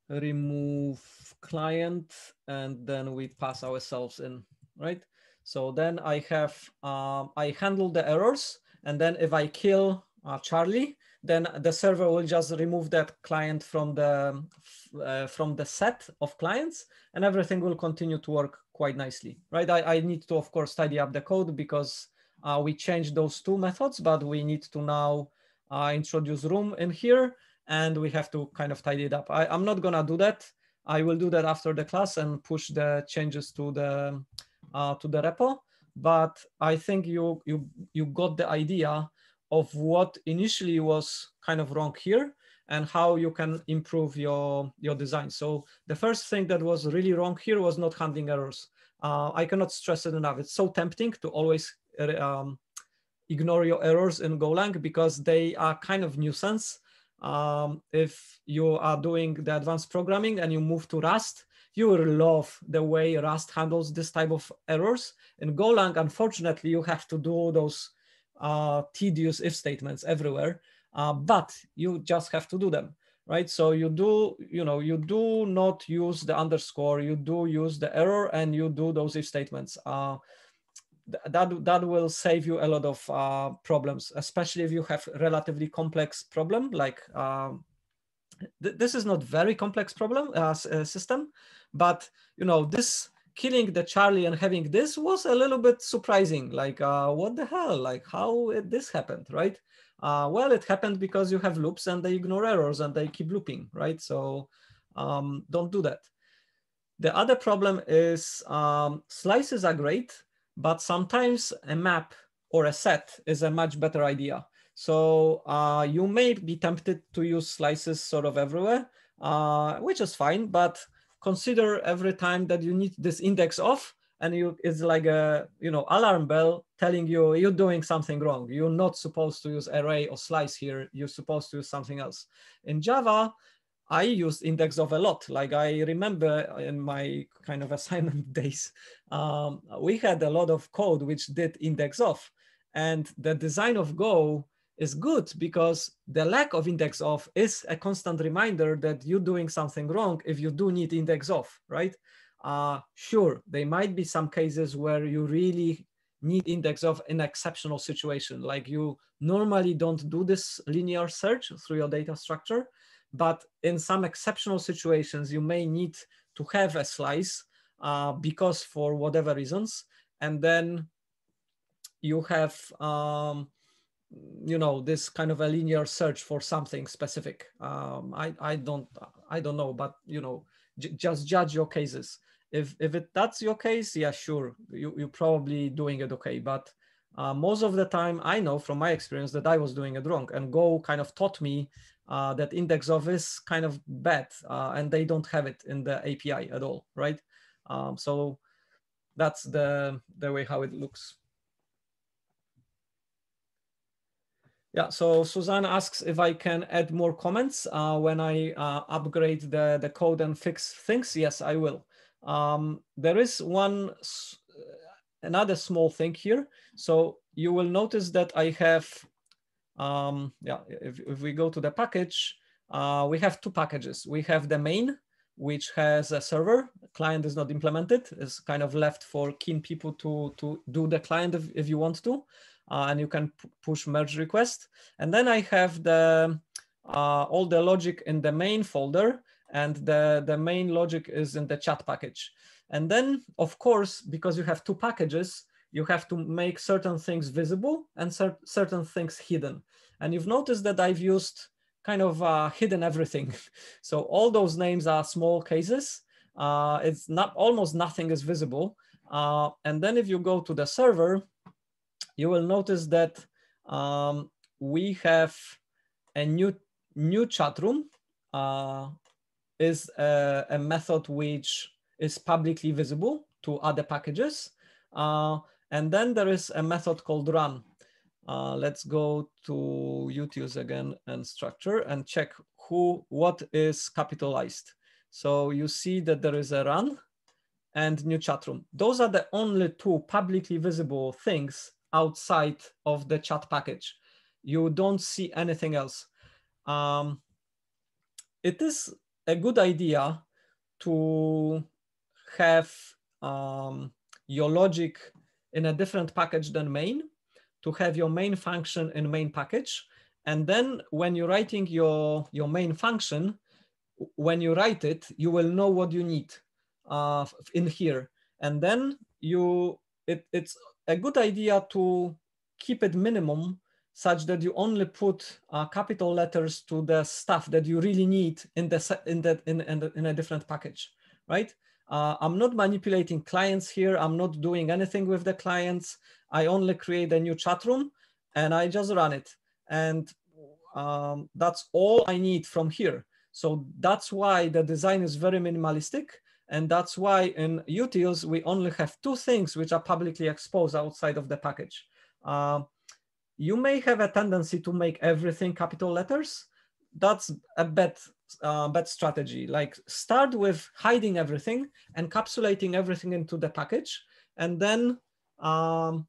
remove client and then we pass ourselves in right so then I have, um, I handle the errors. And then if I kill uh, Charlie, then the server will just remove that client from the, uh, from the set of clients and everything will continue to work quite nicely, right? I, I need to, of course, tidy up the code because uh, we changed those two methods, but we need to now uh, introduce room in here and we have to kind of tidy it up. I, I'm not gonna do that. I will do that after the class and push the changes to the uh, to the repo, but I think you, you, you got the idea of what initially was kind of wrong here and how you can improve your, your design. So the first thing that was really wrong here was not handling errors. Uh, I cannot stress it enough. It's so tempting to always um, ignore your errors in Golang because they are kind of nuisance. Um, if you are doing the advanced programming and you move to Rust, you will love the way Rust handles this type of errors. In Golang, unfortunately, you have to do those uh, tedious if statements everywhere, uh, but you just have to do them, right? So you do, you know, you do not use the underscore, you do use the error and you do those if statements. Uh, that, that will save you a lot of uh, problems, especially if you have relatively complex problem like um, th this is not very complex problem uh, uh, system, but you know this killing the Charlie and having this was a little bit surprising. Like, uh, what the hell? Like, how it, this happened, right? Uh, well, it happened because you have loops and they ignore errors and they keep looping, right? So um, don't do that. The other problem is um, slices are great, but sometimes a map or a set is a much better idea. So uh, you may be tempted to use slices sort of everywhere, uh, which is fine, but consider every time that you need this index off and you it's like a you know alarm bell telling you you're doing something wrong. You're not supposed to use array or slice here. You're supposed to use something else. In Java, I use index of a lot. Like I remember in my kind of assignment days, um, we had a lot of code which did index of. And the design of Go is good because the lack of index of is a constant reminder that you're doing something wrong if you do need index of, right? Uh, sure, there might be some cases where you really need index of in exceptional situation, like you normally don't do this linear search through your data structure, but in some exceptional situations, you may need to have a slice uh, because for whatever reasons, and then you have um, you know this kind of a linear search for something specific. Um, i i don't i don't know but you know just judge your cases. If if it that's your case yeah sure you, you're probably doing it okay. But uh, most of the time i know from my experience that i was doing it wrong. And go kind of taught me uh, that index of is kind of bad uh, and they don't have it in the api at all right? Um, so that's the the way how it looks Yeah, so Suzanne asks if I can add more comments uh, when I uh, upgrade the, the code and fix things. Yes, I will. Um, there is one, another small thing here. So you will notice that I have, um, yeah, if, if we go to the package, uh, we have two packages. We have the main, which has a server. Client is not implemented. It's kind of left for keen people to, to do the client if, if you want to and you can push merge request. And then I have the uh, all the logic in the main folder and the, the main logic is in the chat package. And then, of course, because you have two packages, you have to make certain things visible and cer certain things hidden. And you've noticed that I've used kind of uh, hidden everything. So all those names are small cases. Uh, it's not almost nothing is visible. Uh, and then if you go to the server, you will notice that um, we have a new new chat room uh, is a, a, method which is publicly visible to other packages. Uh, and then there is a method called run. Uh, let's go to utils again and structure and check who what is capitalized. So you see that there is a run and new chat room. Those are the only two publicly visible things outside of the chat package. You don't see anything else. Um, it is a good idea to have um, your logic in a different package than main, to have your main function in main package. And then when you're writing your, your main function, when you write it, you will know what you need uh, in here. And then you, it, it's a good idea to keep it minimum such that you only put uh, capital letters to the stuff that you really need in the in that in, in, in a different package, right? Uh, I'm not manipulating clients here. I'm not doing anything with the clients. I only create a new chat room and I just run it. And um, that's all I need from here. So that's why the design is very minimalistic. And that's why in utils, we only have two things which are publicly exposed outside of the package. Uh, you may have a tendency to make everything capital letters. That's a bad, uh, bad strategy. Like start with hiding everything, encapsulating everything into the package, and then um,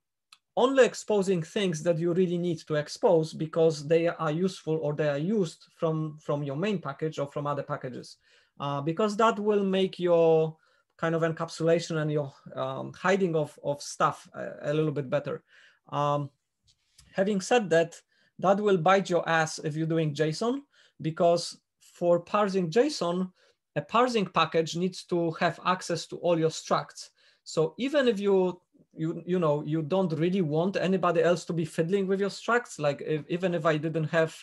only exposing things that you really need to expose because they are useful or they are used from, from your main package or from other packages uh, because that will make your kind of encapsulation and your um, hiding of, of stuff a, a little bit better. Um, having said that, that will bite your ass if you're doing JSON because for parsing JSON, a parsing package needs to have access to all your structs. So even if you you you know you don't really want anybody else to be fiddling with your structs, like if, even if I didn't have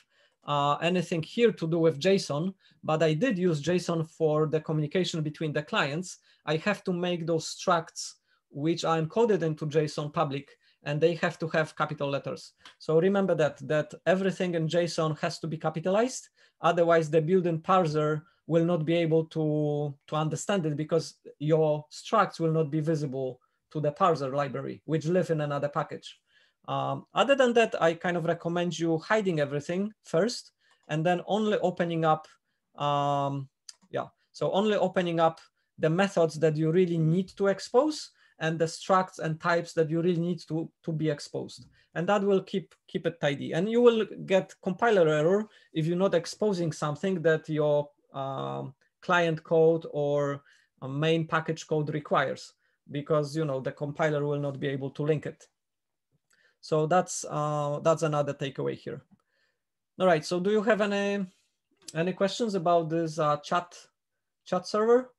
uh, anything here to do with JSON, but I did use JSON for the communication between the clients. I have to make those structs which are encoded into JSON public and they have to have capital letters. So remember that, that everything in JSON has to be capitalized. Otherwise the built-in parser will not be able to, to understand it because your structs will not be visible to the parser library, which live in another package. Um, other than that, I kind of recommend you hiding everything first and then only opening up, um, yeah, so only opening up the methods that you really need to expose and the structs and types that you really need to, to be exposed. And that will keep, keep it tidy. And you will get compiler error if you're not exposing something that your um, client code or main package code requires because you know the compiler will not be able to link it. So that's uh, that's another takeaway here. All right. So do you have any any questions about this uh, chat chat server?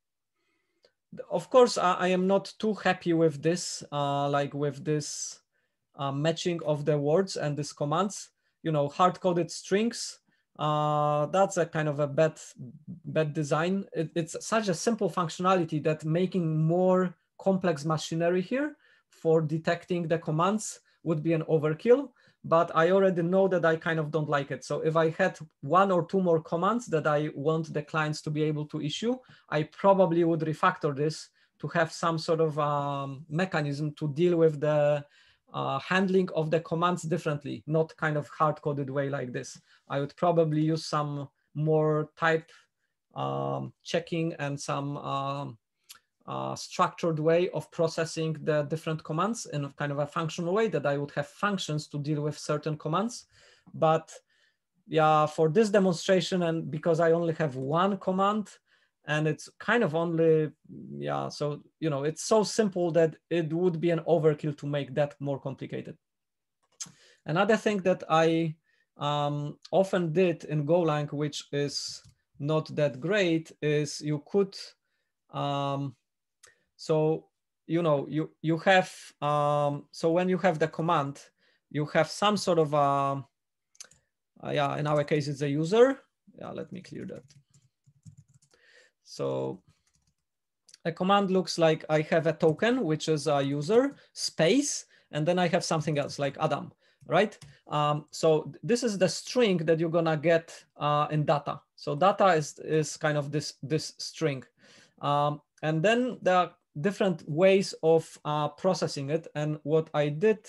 Of course, I, I am not too happy with this, uh, like with this uh, matching of the words and these commands. You know, hard coded strings. Uh, that's a kind of a bad bad design. It, it's such a simple functionality that making more complex machinery here for detecting the commands would be an overkill, but I already know that I kind of don't like it. So if I had one or two more commands that I want the clients to be able to issue, I probably would refactor this to have some sort of um, mechanism to deal with the uh, handling of the commands differently, not kind of hard-coded way like this. I would probably use some more type um, checking and some um, uh, structured way of processing the different commands in kind of a functional way that I would have functions to deal with certain commands. But yeah, for this demonstration and because I only have one command and it's kind of only, yeah, so, you know, it's so simple that it would be an overkill to make that more complicated. Another thing that I um, often did in Golang, which is not that great, is you could um, so, you know, you, you have, um, so when you have the command, you have some sort of, uh, uh, yeah, in our case, it's a user yeah, let me clear that. So a command looks like I have a token, which is a user space, and then I have something else like Adam, right? Um, so this is the string that you're gonna get uh, in data. So data is, is kind of this, this string. Um, and then are different ways of uh, processing it. And what I did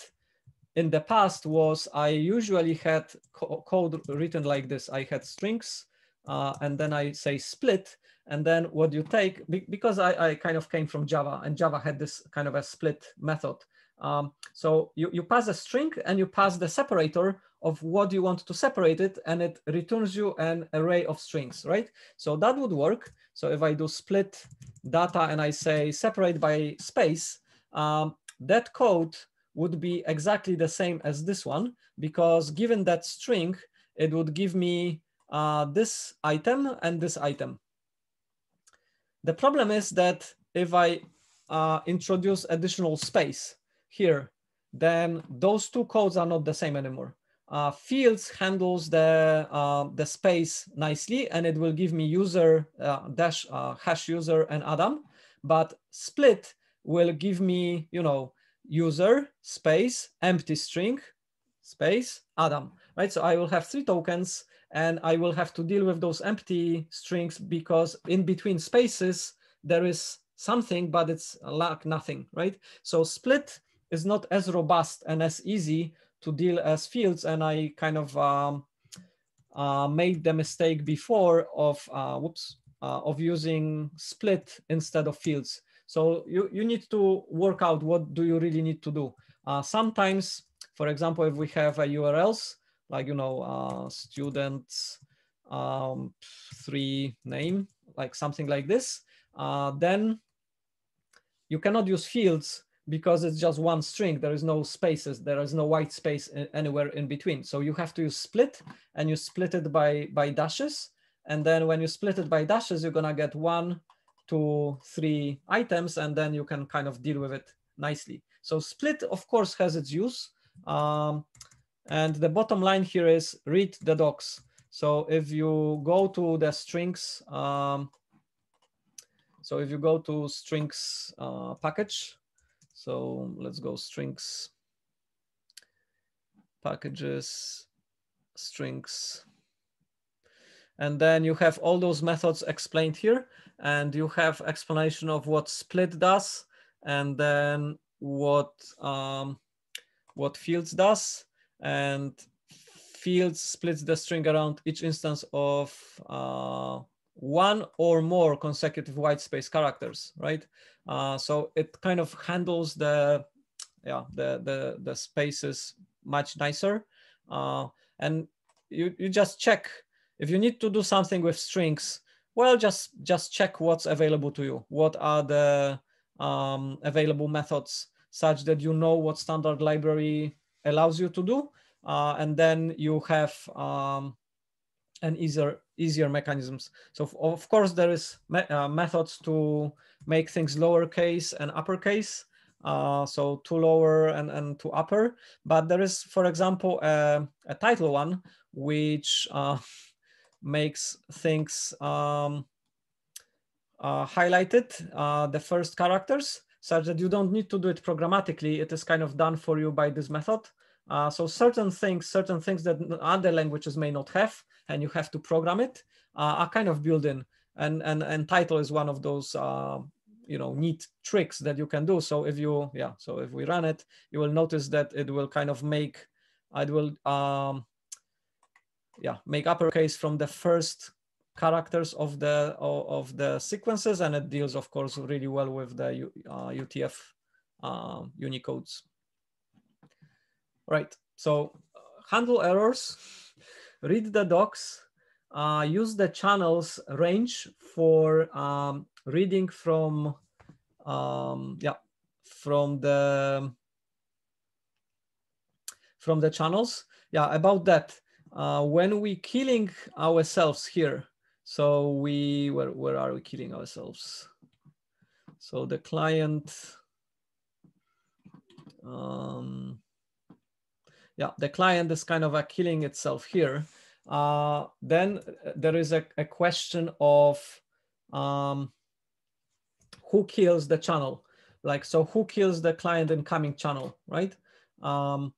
in the past was I usually had co code written like this. I had strings uh, and then I say split. And then what you take, because I, I kind of came from Java and Java had this kind of a split method. Um, so you, you pass a string and you pass the separator of what you want to separate it and it returns you an array of strings, right? So that would work. So if I do split data and I say separate by space, um, that code would be exactly the same as this one because given that string, it would give me uh, this item and this item. The problem is that if I uh, introduce additional space here, then those two codes are not the same anymore. Uh, fields handles the uh, the space nicely, and it will give me user uh, dash uh, hash user and Adam. But split will give me you know user space empty string space Adam. Right. So I will have three tokens, and I will have to deal with those empty strings because in between spaces there is something, but it's like nothing. Right. So split is not as robust and as easy to deal as fields. And I kind of um, uh, made the mistake before of, uh, whoops, uh, of using split instead of fields. So you, you need to work out what do you really need to do. Uh, sometimes, for example, if we have a URLs, like, you know, uh, students um, three name, like something like this, uh, then you cannot use fields because it's just one string. There is no spaces. There is no white space anywhere in between. So you have to use split and you split it by, by dashes. And then when you split it by dashes, you're gonna get one, two, three items, and then you can kind of deal with it nicely. So split, of course, has its use. Um, and the bottom line here is read the docs. So if you go to the strings, um, so if you go to strings uh, package, so let's go strings, packages, strings. And then you have all those methods explained here and you have explanation of what split does and then what, um, what fields does and fields splits the string around each instance of uh, one or more consecutive white space characters, right? Uh, so it kind of handles the, yeah, the, the, the spaces much nicer. Uh, and you, you just check, if you need to do something with strings, well, just, just check what's available to you. What are the um, available methods such that you know what standard library allows you to do. Uh, and then you have um, and easier easier mechanisms. So of course there is me uh, methods to make things lowercase and uppercase. Uh, so to lower and, and to upper, but there is, for example, a, a title one, which uh, makes things um, uh, highlighted, uh, the first characters, such that you don't need to do it programmatically. It is kind of done for you by this method. Uh, so certain things, certain things that other languages may not have, and you have to program it, uh, are kind of built in. And, and, and title is one of those, uh, you know, neat tricks that you can do. So if you, yeah, so if we run it, you will notice that it will kind of make, it will, um, yeah, make uppercase from the first characters of the of the sequences, and it deals, of course, really well with the uh, UTF uh, Unicodes. Right. So uh, handle errors read the docs, uh, use the channels range for um, reading from, um, yeah, from the, from the channels. Yeah, about that. Uh, when we killing ourselves here, so we, where, where are we killing ourselves? So the client, um, yeah, the client is kind of a killing itself here. uh, then there is a, a question of um, who kills the channel. Like, so who kills the client incoming channel, right? Um,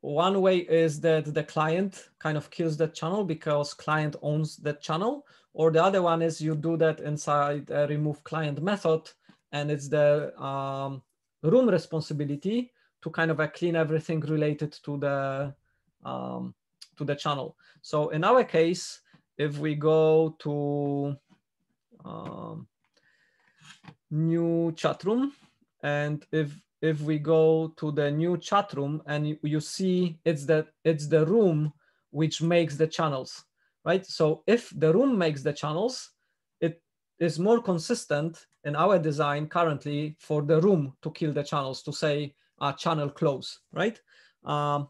one way is that the client kind of kills the channel because client owns the channel. Or the other one is you do that inside a remove client method and it's the um, room responsibility to kind of uh, clean everything related to the um, to the channel. So in our case, if we go to um, new chat room, and if if we go to the new chat room and you, you see it's the it's the room which makes the channels, right? So if the room makes the channels, it is more consistent in our design currently for the room to kill the channels to say uh, channel close, right? Um,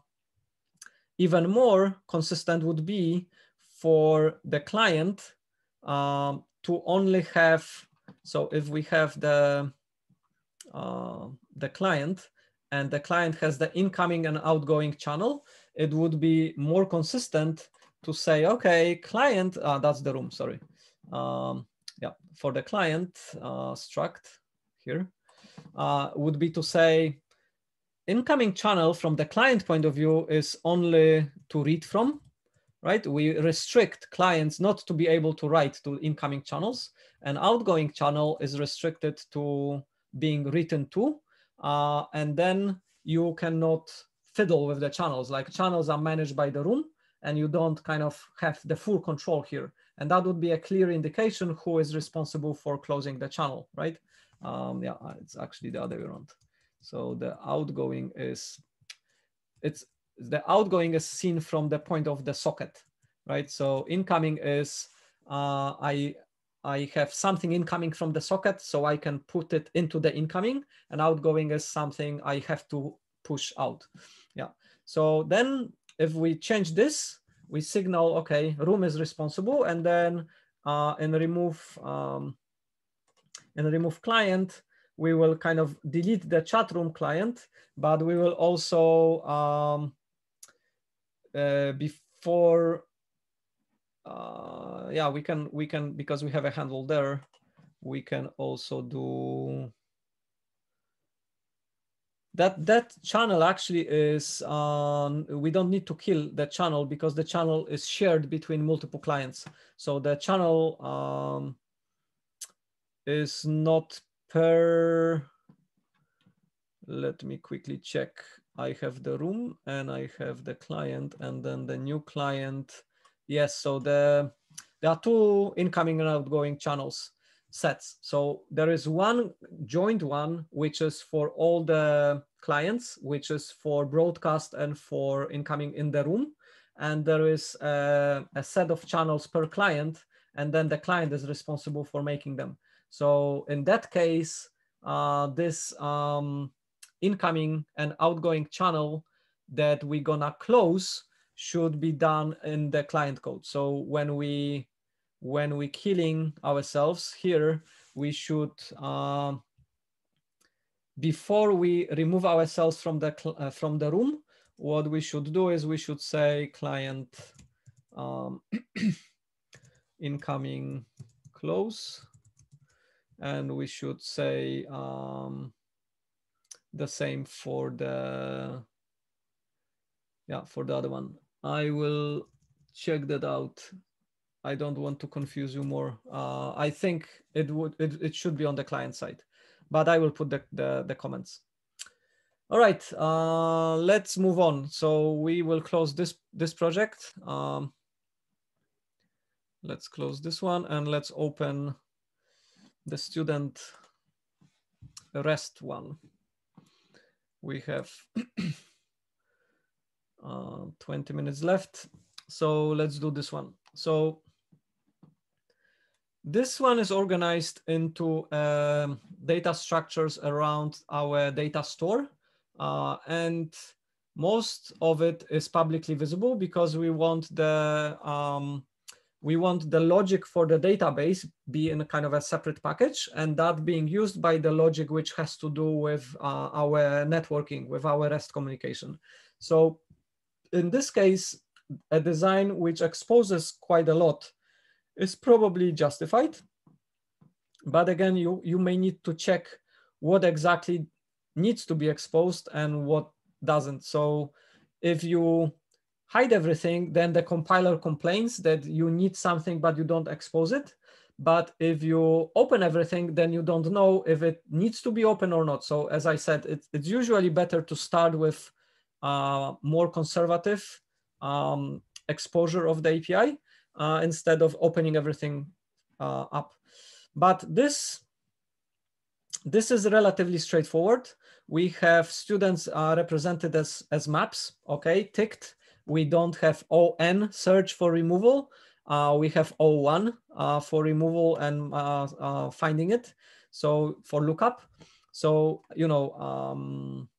even more consistent would be for the client um, to only have, so if we have the, uh, the client and the client has the incoming and outgoing channel, it would be more consistent to say, okay, client, uh, that's the room, sorry. Um, yeah, for the client uh, struct here, uh, would be to say, incoming channel from the client point of view is only to read from, right? We restrict clients not to be able to write to incoming channels and outgoing channel is restricted to being written to. Uh, and then you cannot fiddle with the channels like channels are managed by the room and you don't kind of have the full control here. And that would be a clear indication who is responsible for closing the channel, right? Um, yeah, it's actually the other way around. So the outgoing is, it's the outgoing is seen from the point of the socket, right? So incoming is, uh, I, I have something incoming from the socket, so I can put it into the incoming and outgoing is something I have to push out. Yeah. So then if we change this, we signal, okay, room is responsible. And then uh, in remove, um, in remove client, we will kind of delete the chat room client, but we will also, um, uh, before, uh, yeah, we can, we can, because we have a handle there, we can also do, that that channel actually is um, we don't need to kill the channel because the channel is shared between multiple clients. So the channel um, is not per, let me quickly check. I have the room and I have the client and then the new client. Yes, so the there are two incoming and outgoing channels sets. So there is one joint one, which is for all the clients, which is for broadcast and for incoming in the room. And there is a, a set of channels per client, and then the client is responsible for making them. So in that case, uh, this um, incoming and outgoing channel that we're gonna close should be done in the client code. So when we when we killing ourselves here, we should uh, before we remove ourselves from the uh, from the room, what we should do is we should say client um, incoming close and we should say um, the same for the yeah for the other one. I will check that out. I don't want to confuse you more. Uh, i think it would it, it should be on the client side but i will put the the, the comments. All right uh, let's move on. So we will close this this project. Um, let's close this one and let's open the student rest one. We have uh, 20 minutes left. So let's do this one. So this one is organized into um, data structures around our data store. Uh, and most of it is publicly visible because we want the um, we want the logic for the database be in a kind of a separate package and that being used by the logic which has to do with uh, our networking, with our REST communication. So in this case, a design which exposes quite a lot is probably justified. But again, you, you may need to check what exactly needs to be exposed and what doesn't. So if you hide everything, then the compiler complains that you need something, but you don't expose it. But if you open everything, then you don't know if it needs to be open or not. So as I said, it's, it's usually better to start with uh, more conservative um, exposure of the API uh, instead of opening everything uh, up. But this, this is relatively straightforward. We have students uh, represented as, as maps, okay, ticked. We don't have ON search for removal. Uh, we have O1 uh, for removal and uh, uh, finding it. So for lookup. So, you know, um,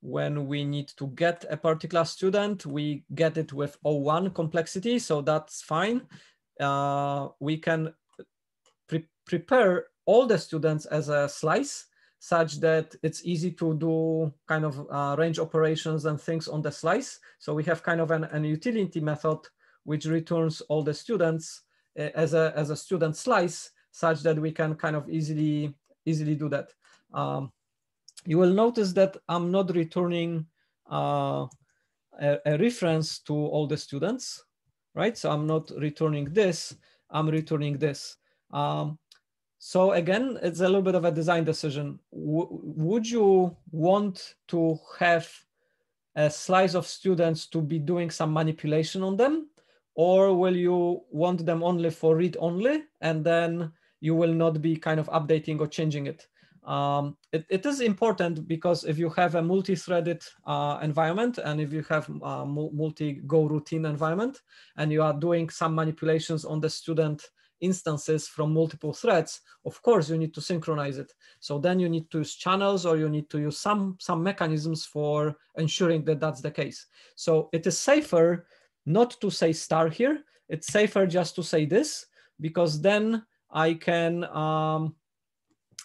when we need to get a particular student, we get it with O1 complexity. So that's fine. Uh, we can pre prepare all the students as a slice such that it's easy to do kind of uh, range operations and things on the slice. So we have kind of an, an utility method which returns all the students uh, as a, as a student slice such that we can kind of easily, easily do that. Um, you will notice that I'm not returning uh, a, a, reference to all the students, right? So I'm not returning this, I'm returning this. Um, so again, it's a little bit of a design decision. W would you want to have a slice of students to be doing some manipulation on them? Or will you want them only for read only and then you will not be kind of updating or changing it? Um, it, it is important because if you have a multi-threaded uh, environment and if you have a multi-goroutine environment and you are doing some manipulations on the student instances from multiple threads, of course you need to synchronize it. So then you need to use channels or you need to use some, some mechanisms for ensuring that that's the case. So it is safer not to say star here. It's safer just to say this because then I can, um,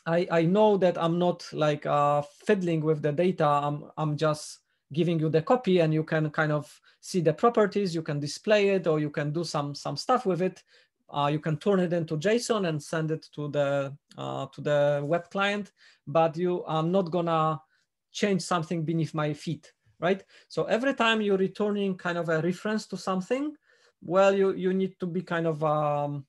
I, I know that I'm not like uh, fiddling with the data. I'm, I'm just giving you the copy and you can kind of see the properties, you can display it or you can do some, some stuff with it uh, you can turn it into JSON and send it to the uh, to the web client, but you are not gonna change something beneath my feet, right? So every time you're returning kind of a reference to something, well, you you need to be kind of um,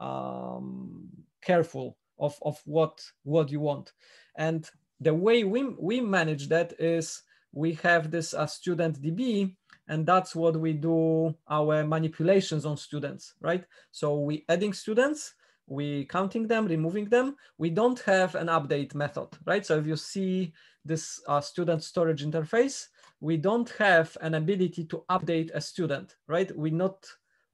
um, careful of of what what you want, and the way we we manage that is we have this uh, student DB and that's what we do our manipulations on students, right? So we adding students, we counting them, removing them. We don't have an update method, right? So if you see this uh, student storage interface, we don't have an ability to update a student, right? We not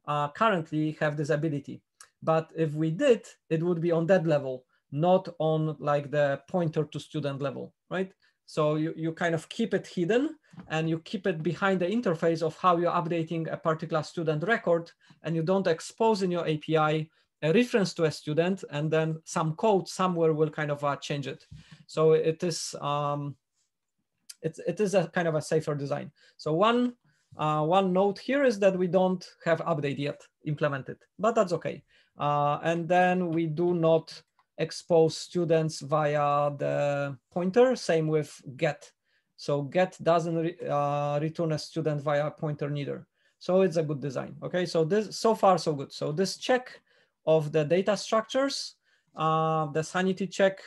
uh, currently have this ability. But if we did, it would be on that level, not on like the pointer to student level, right? So you, you kind of keep it hidden and you keep it behind the interface of how you're updating a particular student record and you don't expose in your API a reference to a student and then some code somewhere will kind of uh, change it. So it is, um, it, it is a kind of a safer design. So one, uh, one note here is that we don't have update yet implemented, but that's okay. Uh, and then we do not expose students via the pointer, same with get. So get doesn't re, uh, return a student via pointer neither. So it's a good design. Okay, so this so far so good. So this check of the data structures, uh, the sanity check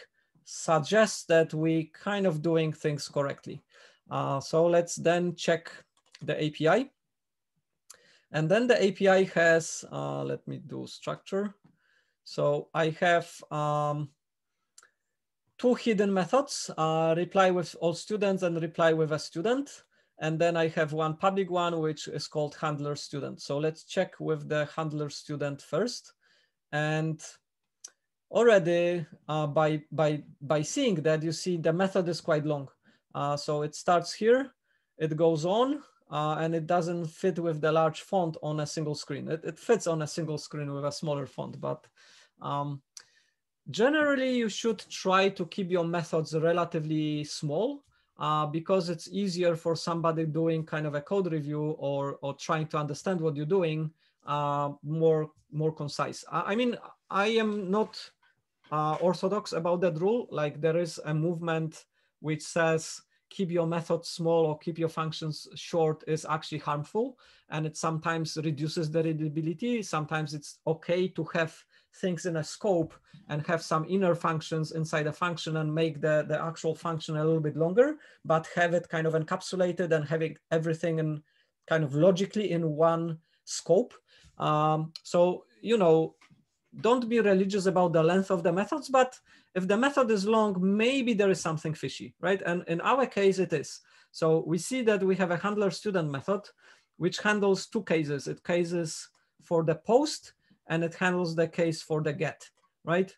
suggests that we kind of doing things correctly. Uh, so let's then check the API. And then the API has, uh, let me do structure. So I have um, two hidden methods, uh, reply with all students and reply with a student. And then I have one public one, which is called handler student. So let's check with the handler student first. And already uh, by, by, by seeing that, you see the method is quite long. Uh, so it starts here, it goes on, uh, and it doesn't fit with the large font on a single screen. It, it fits on a single screen with a smaller font, but um, Generally, you should try to keep your methods relatively small uh, because it's easier for somebody doing kind of a code review or, or trying to understand what you're doing uh, more, more concise. I, I, mean, I am not uh, orthodox about that rule. Like there is a movement which says keep your methods small or keep your functions short is actually harmful. And it sometimes reduces the readability. Sometimes it's okay to have things in a scope and have some inner functions inside a function and make the, the actual function a little bit longer, but have it kind of encapsulated and having everything in kind of logically in one scope. Um, so, you know, don't be religious about the length of the methods, but if the method is long, maybe there is something fishy, right? And in our case, it is. So we see that we have a handler student method, which handles two cases. It cases for the post and it handles the case for the get, right?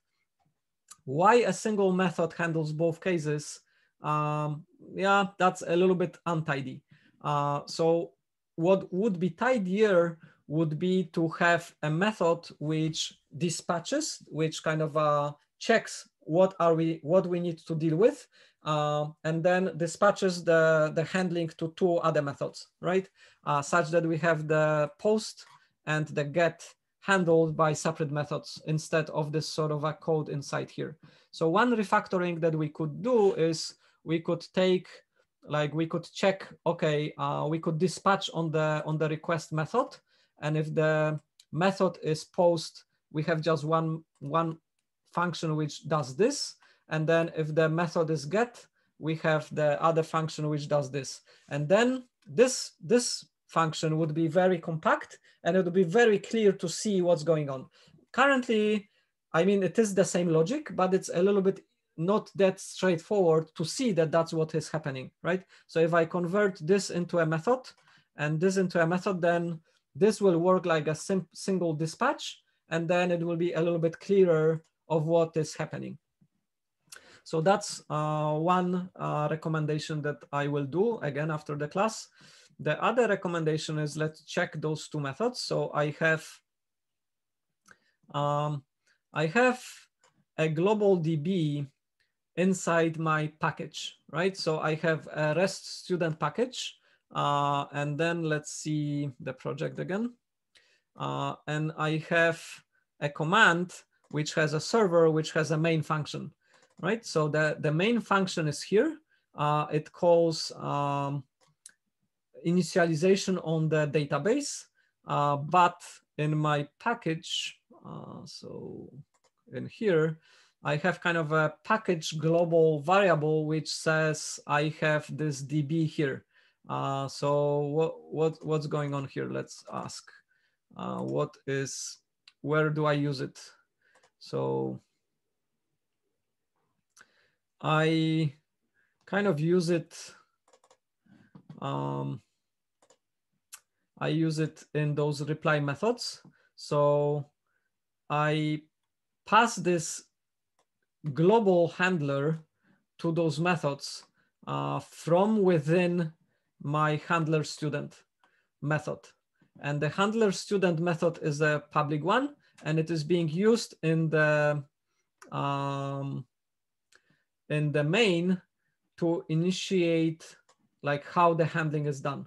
Why a single method handles both cases? Um, yeah, that's a little bit untidy. Uh, so what would be tidier would be to have a method which dispatches, which kind of uh, checks what are we what we need to deal with, uh, and then dispatches the the handling to two other methods, right? Uh, such that we have the post and the get handled by separate methods instead of this sort of a code inside here. So one refactoring that we could do is we could take like we could check okay uh, we could dispatch on the on the request method. And if the method is post we have just one one function which does this. And then if the method is get we have the other function which does this. And then this this function would be very compact and it would be very clear to see what's going on. Currently, I mean, it is the same logic, but it's a little bit not that straightforward to see that that's what is happening, right? So if I convert this into a method and this into a method, then this will work like a single dispatch, and then it will be a little bit clearer of what is happening. So that's uh, one uh, recommendation that I will do again after the class. The other recommendation is let's check those two methods. So I have, um, I have a global DB inside my package, right? So I have a REST student package. Uh, and then let's see the project again. Uh, and I have a command which has a server, which has a main function, right? So the, the main function is here. Uh, it calls um, initialization on the database, uh, but in my package, uh, so in here, I have kind of a package global variable which says I have this DB here. Uh, so what, what what's going on here? Let's ask. Uh, what is where do I use it? So I kind of use it um, I use it in those reply methods. So I pass this global handler to those methods uh, from within my handler student method. And the handler student method is a public one, and it is being used in the um, in the main to initiate like how the handling is done.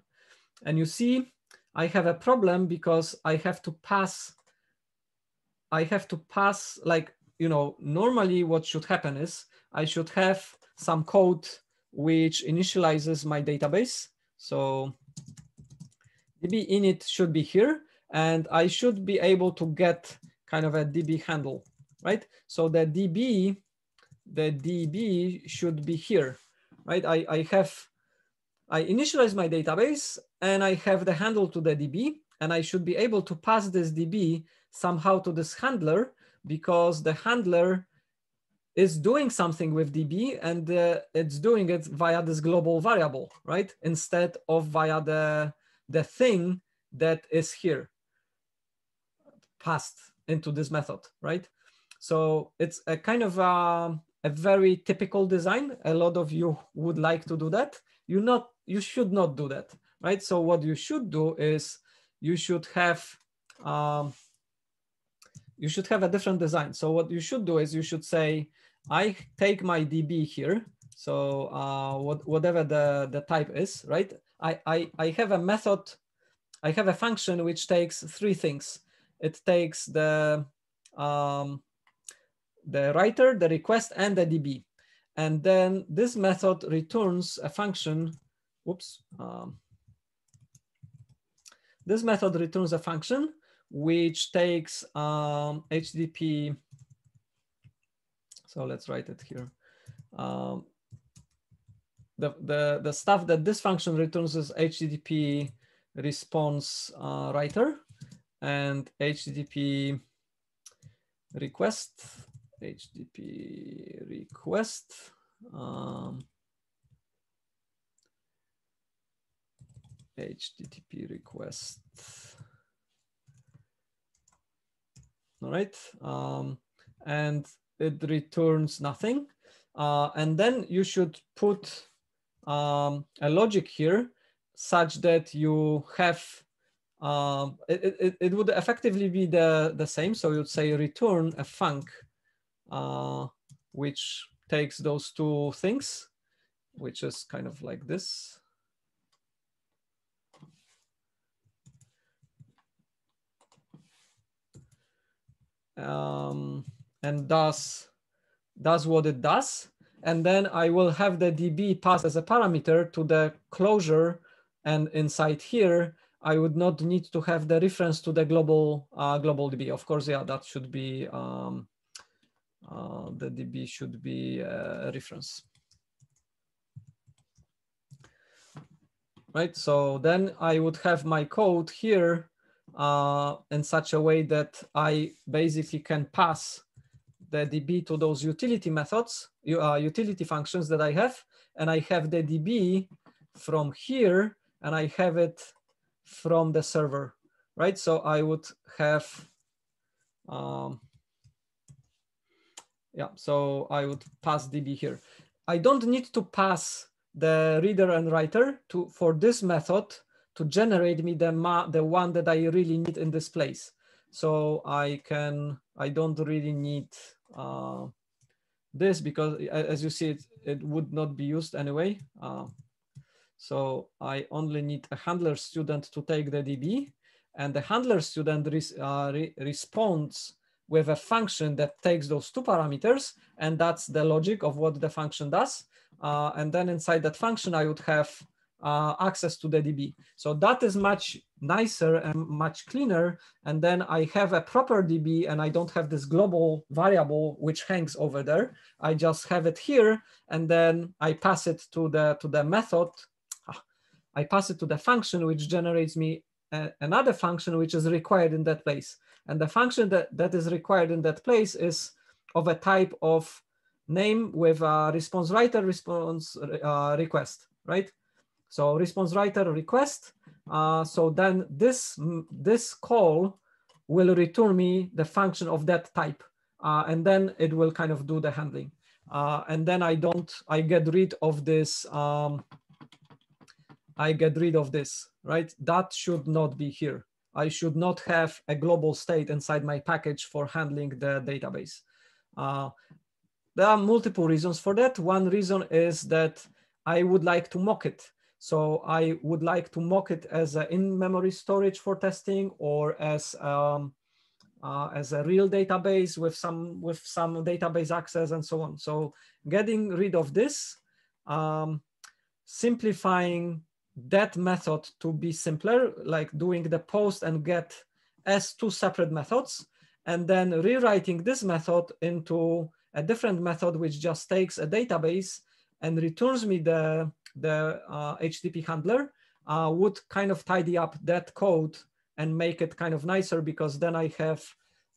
And you see I have a problem because I have to pass, I have to pass like, you know, normally what should happen is I should have some code which initializes my database. So DB init should be here and I should be able to get kind of a DB handle, right? So the DB, the DB should be here, right? I, I have I initialize my database and I have the handle to the DB and I should be able to pass this DB somehow to this handler because the handler is doing something with DB and uh, it's doing it via this global variable, right? Instead of via the, the thing that is here passed into this method, right? So it's a kind of a, a very typical design. A lot of you would like to do that. You not you should not do that, right? So what you should do is you should have um, you should have a different design. So what you should do is you should say, I take my DB here. So uh, what, whatever the, the type is, right? I, I, I have a method, I have a function which takes three things. It takes the, um, the writer, the request, and the DB. And then this method returns a function, whoops. Um, this method returns a function which takes um, HTTP. So let's write it here. Um, the, the, the stuff that this function returns is HTTP response uh, writer and HTTP request, HTTP request. Um, HTTP request. All right, um, and it returns nothing. Uh, and then you should put um, a logic here such that you have, um, it, it, it, would effectively be the, the same. So you'd say return a func, uh, which takes those two things, which is kind of like this. Um, and does, does what it does and then I will have the DB pass as a parameter to the closure. And inside here, I would not need to have the reference to the global uh, global DB. Of course, yeah, that should be, um, the DB should be a reference. Right, so then I would have my code here uh, in such a way that I basically can pass the DB to those utility methods, uh, utility functions that I have, and I have the DB from here, and I have it from the server, right? So I would have, um, yeah, so I would pass DB here. I don't need to pass the reader and writer to for this method to generate me the, the one that I really need in this place. So I can, I don't really need uh, this because as you see, it, it would not be used anyway. Uh, so I only need a handler student to take the DB and the handler student res, uh, re responds with a function that takes those two parameters and that's the logic of what the function does. Uh, and then inside that function, I would have uh, access to the DB. So that is much nicer and much cleaner. And then I have a proper DB and I don't have this global variable which hangs over there. I just have it here and then I pass it to the, to the method. Ah, I pass it to the function which generates me another function which is required in that place. And the function that, that is required in that place is of a type of name with a response writer response uh, request, right? So response writer request. Uh, so then this, this call will return me the function of that type. Uh, and then it will kind of do the handling. Uh, and then I don't, I get rid of this, um, I get rid of this, right? That should not be here. I should not have a global state inside my package for handling the database. Uh, there are multiple reasons for that. One reason is that I would like to mock it. So I would like to mock it as an in-memory storage for testing or as um, uh, as a real database with some with some database access and so on. So getting rid of this, um, simplifying that method to be simpler, like doing the post and get as two separate methods, and then rewriting this method into a different method which just takes a database and returns me the the uh, HTTP handler uh, would kind of tidy up that code and make it kind of nicer because then I have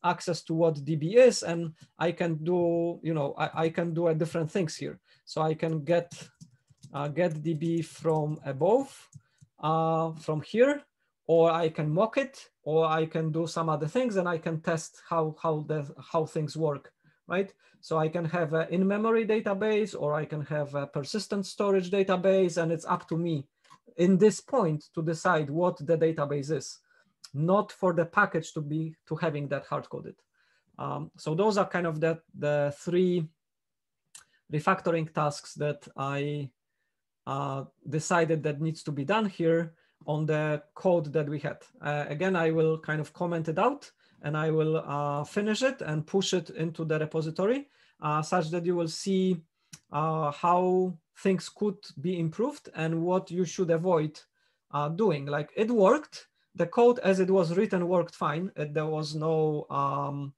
access to what DB is and I can do, you know, I, I can do a different things here. So I can get uh, get DB from above, uh, from here, or I can mock it, or I can do some other things and I can test how, how, the, how things work right? So I can have an in-memory database or I can have a persistent storage database and it's up to me in this point to decide what the database is, not for the package to be to having that hard-coded. Um, so those are kind of the, the three refactoring tasks that I decided that needs to be done here on the code that we had. Uh, again, I will kind of comment it out and I will uh, finish it and push it into the repository uh, such that you will see uh, how things could be improved and what you should avoid uh, doing. Like it worked, the code as it was written worked fine. It, there was no um,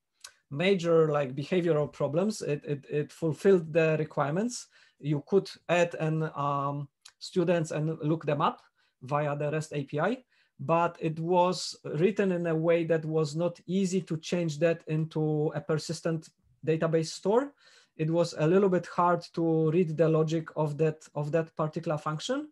major like behavioral problems. It, it, it, fulfilled the requirements. You could add an um, students and look them up via the REST API, but it was written in a way that was not easy to change that into a persistent database store. It was a little bit hard to read the logic of that, of that particular function.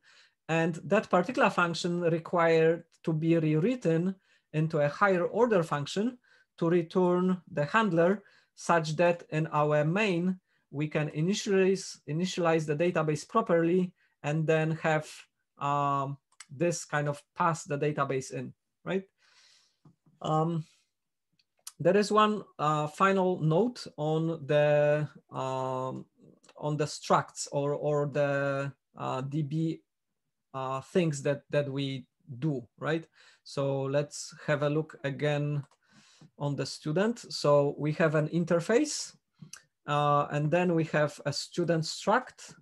And that particular function required to be rewritten into a higher order function to return the handler such that in our main, we can initialize, initialize the database properly and then have um, this kind of pass the database in, right? Um, there is one uh, final note on the um, on the structs or or the uh, DB uh, things that that we do, right? So let's have a look again on the student. So we have an interface, uh, and then we have a student struct,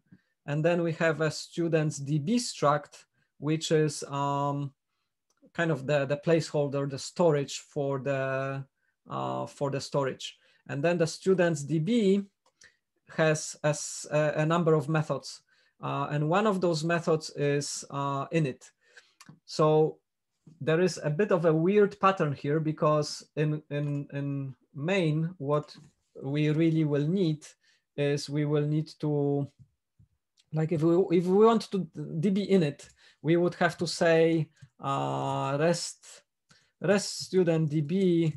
and then we have a student's DB struct, which is um, kind of the, the placeholder, the storage for the uh, for the storage. And then the student's DB has as a, a number of methods. Uh, and one of those methods is uh, init. So there is a bit of a weird pattern here because in, in, in main, what we really will need is we will need to, like if we, if we want to DB init, we would have to say uh, rest, rest student DB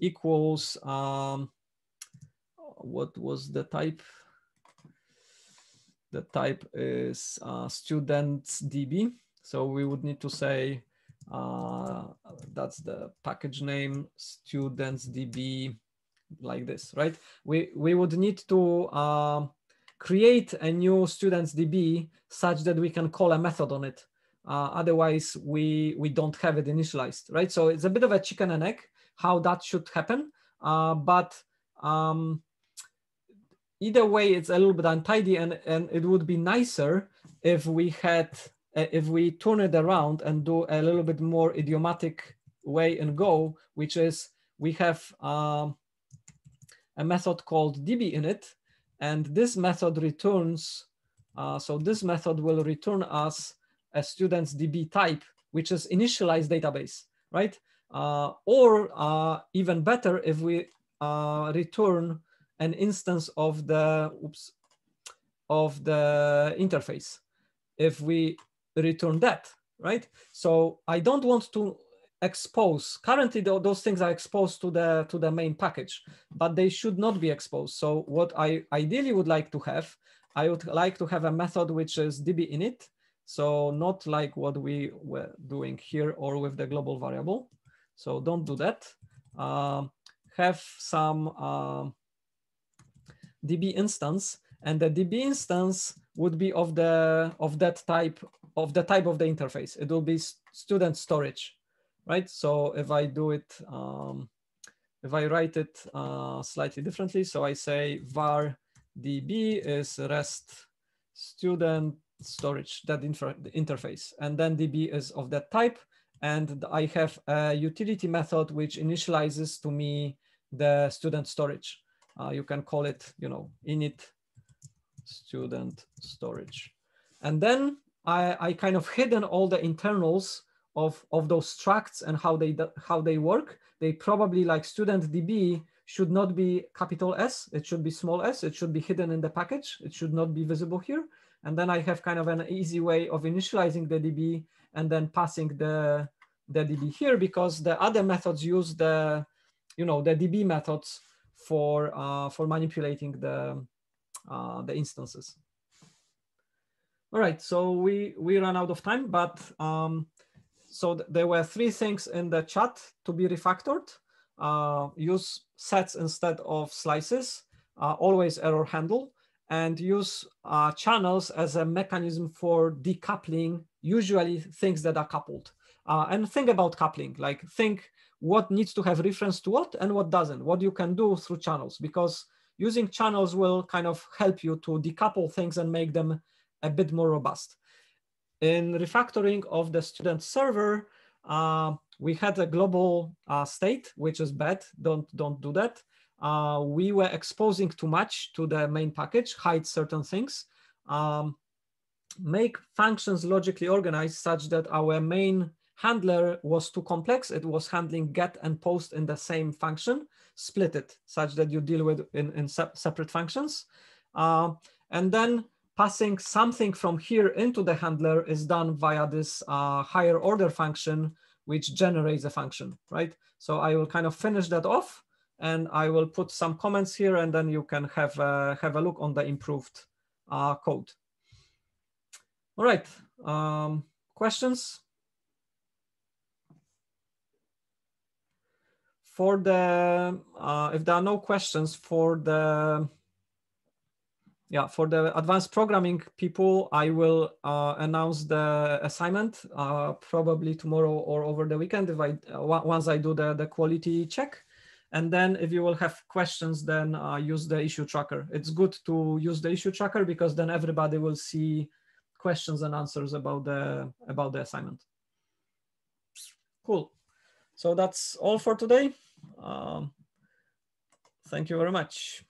equals, um, what was the type? The type is uh, students DB. So we would need to say, uh, that's the package name, students DB, like this, right? We, we would need to uh, create a new students DB such that we can call a method on it. Uh, otherwise, we, we don't have it initialized, right? So it's a bit of a chicken and egg how that should happen. Uh, but um, either way, it's a little bit untidy and, and it would be nicer if we had, uh, if we turn it around and do a little bit more idiomatic way and go, which is we have um, a method called dbinit, and this method returns, uh, so this method will return us a student's db type, which is initialized database, right? Uh, or uh, even better, if we uh, return an instance of the oops, of the interface, if we return that, right? So I don't want to expose currently those things are exposed to the to the main package but they should not be exposed so what i ideally would like to have i would like to have a method which is db init so not like what we were doing here or with the global variable so don't do that. Uh, have some uh, DB instance, and the DB instance would be of the of that type of the type of the interface. It will be student storage, right? So if I do it, um, if I write it uh, slightly differently, so I say var db is rest student storage that interface, and then db is of that type, and I have a utility method which initializes to me the student storage. Uh, you can call it, you know, init student storage. And then I, I kind of hidden all the internals of, of those structs and how they, how they work. They probably like student DB should not be capital S, it should be small s, it should be hidden in the package. It should not be visible here. And then I have kind of an easy way of initializing the DB and then passing the, the DB here because the other methods use the, you know, the DB methods for, uh, for manipulating the, uh, the instances. All right, so we, we run out of time, but um, so th there were three things in the chat to be refactored. Uh, use sets instead of slices, uh, always error handle, and use uh, channels as a mechanism for decoupling usually things that are coupled. Uh, and think about coupling, like think what needs to have reference to what and what doesn't, what you can do through channels, because using channels will kind of help you to decouple things and make them a bit more robust. In refactoring of the student server, uh, we had a global uh, state, which is bad, don't, don't do that. Uh, we were exposing too much to the main package, hide certain things, um, make functions logically organized such that our main handler was too complex. It was handling get and post in the same function, split it such that you deal with in, in se separate functions. Uh, and then passing something from here into the handler is done via this uh, higher order function, which generates a function, right? So I will kind of finish that off and I will put some comments here and then you can have, a, have a look on the improved uh, code. All right, um, questions? for the, uh, if there are no questions for the, yeah, for the advanced programming people, I will uh, announce the assignment uh, probably tomorrow or over the weekend if I uh, once I do the, the quality check. And then if you will have questions, then uh, use the issue tracker. It's good to use the issue tracker because then everybody will see questions and answers about the about the assignment. Cool. So that's all for today. Um, thank you very much.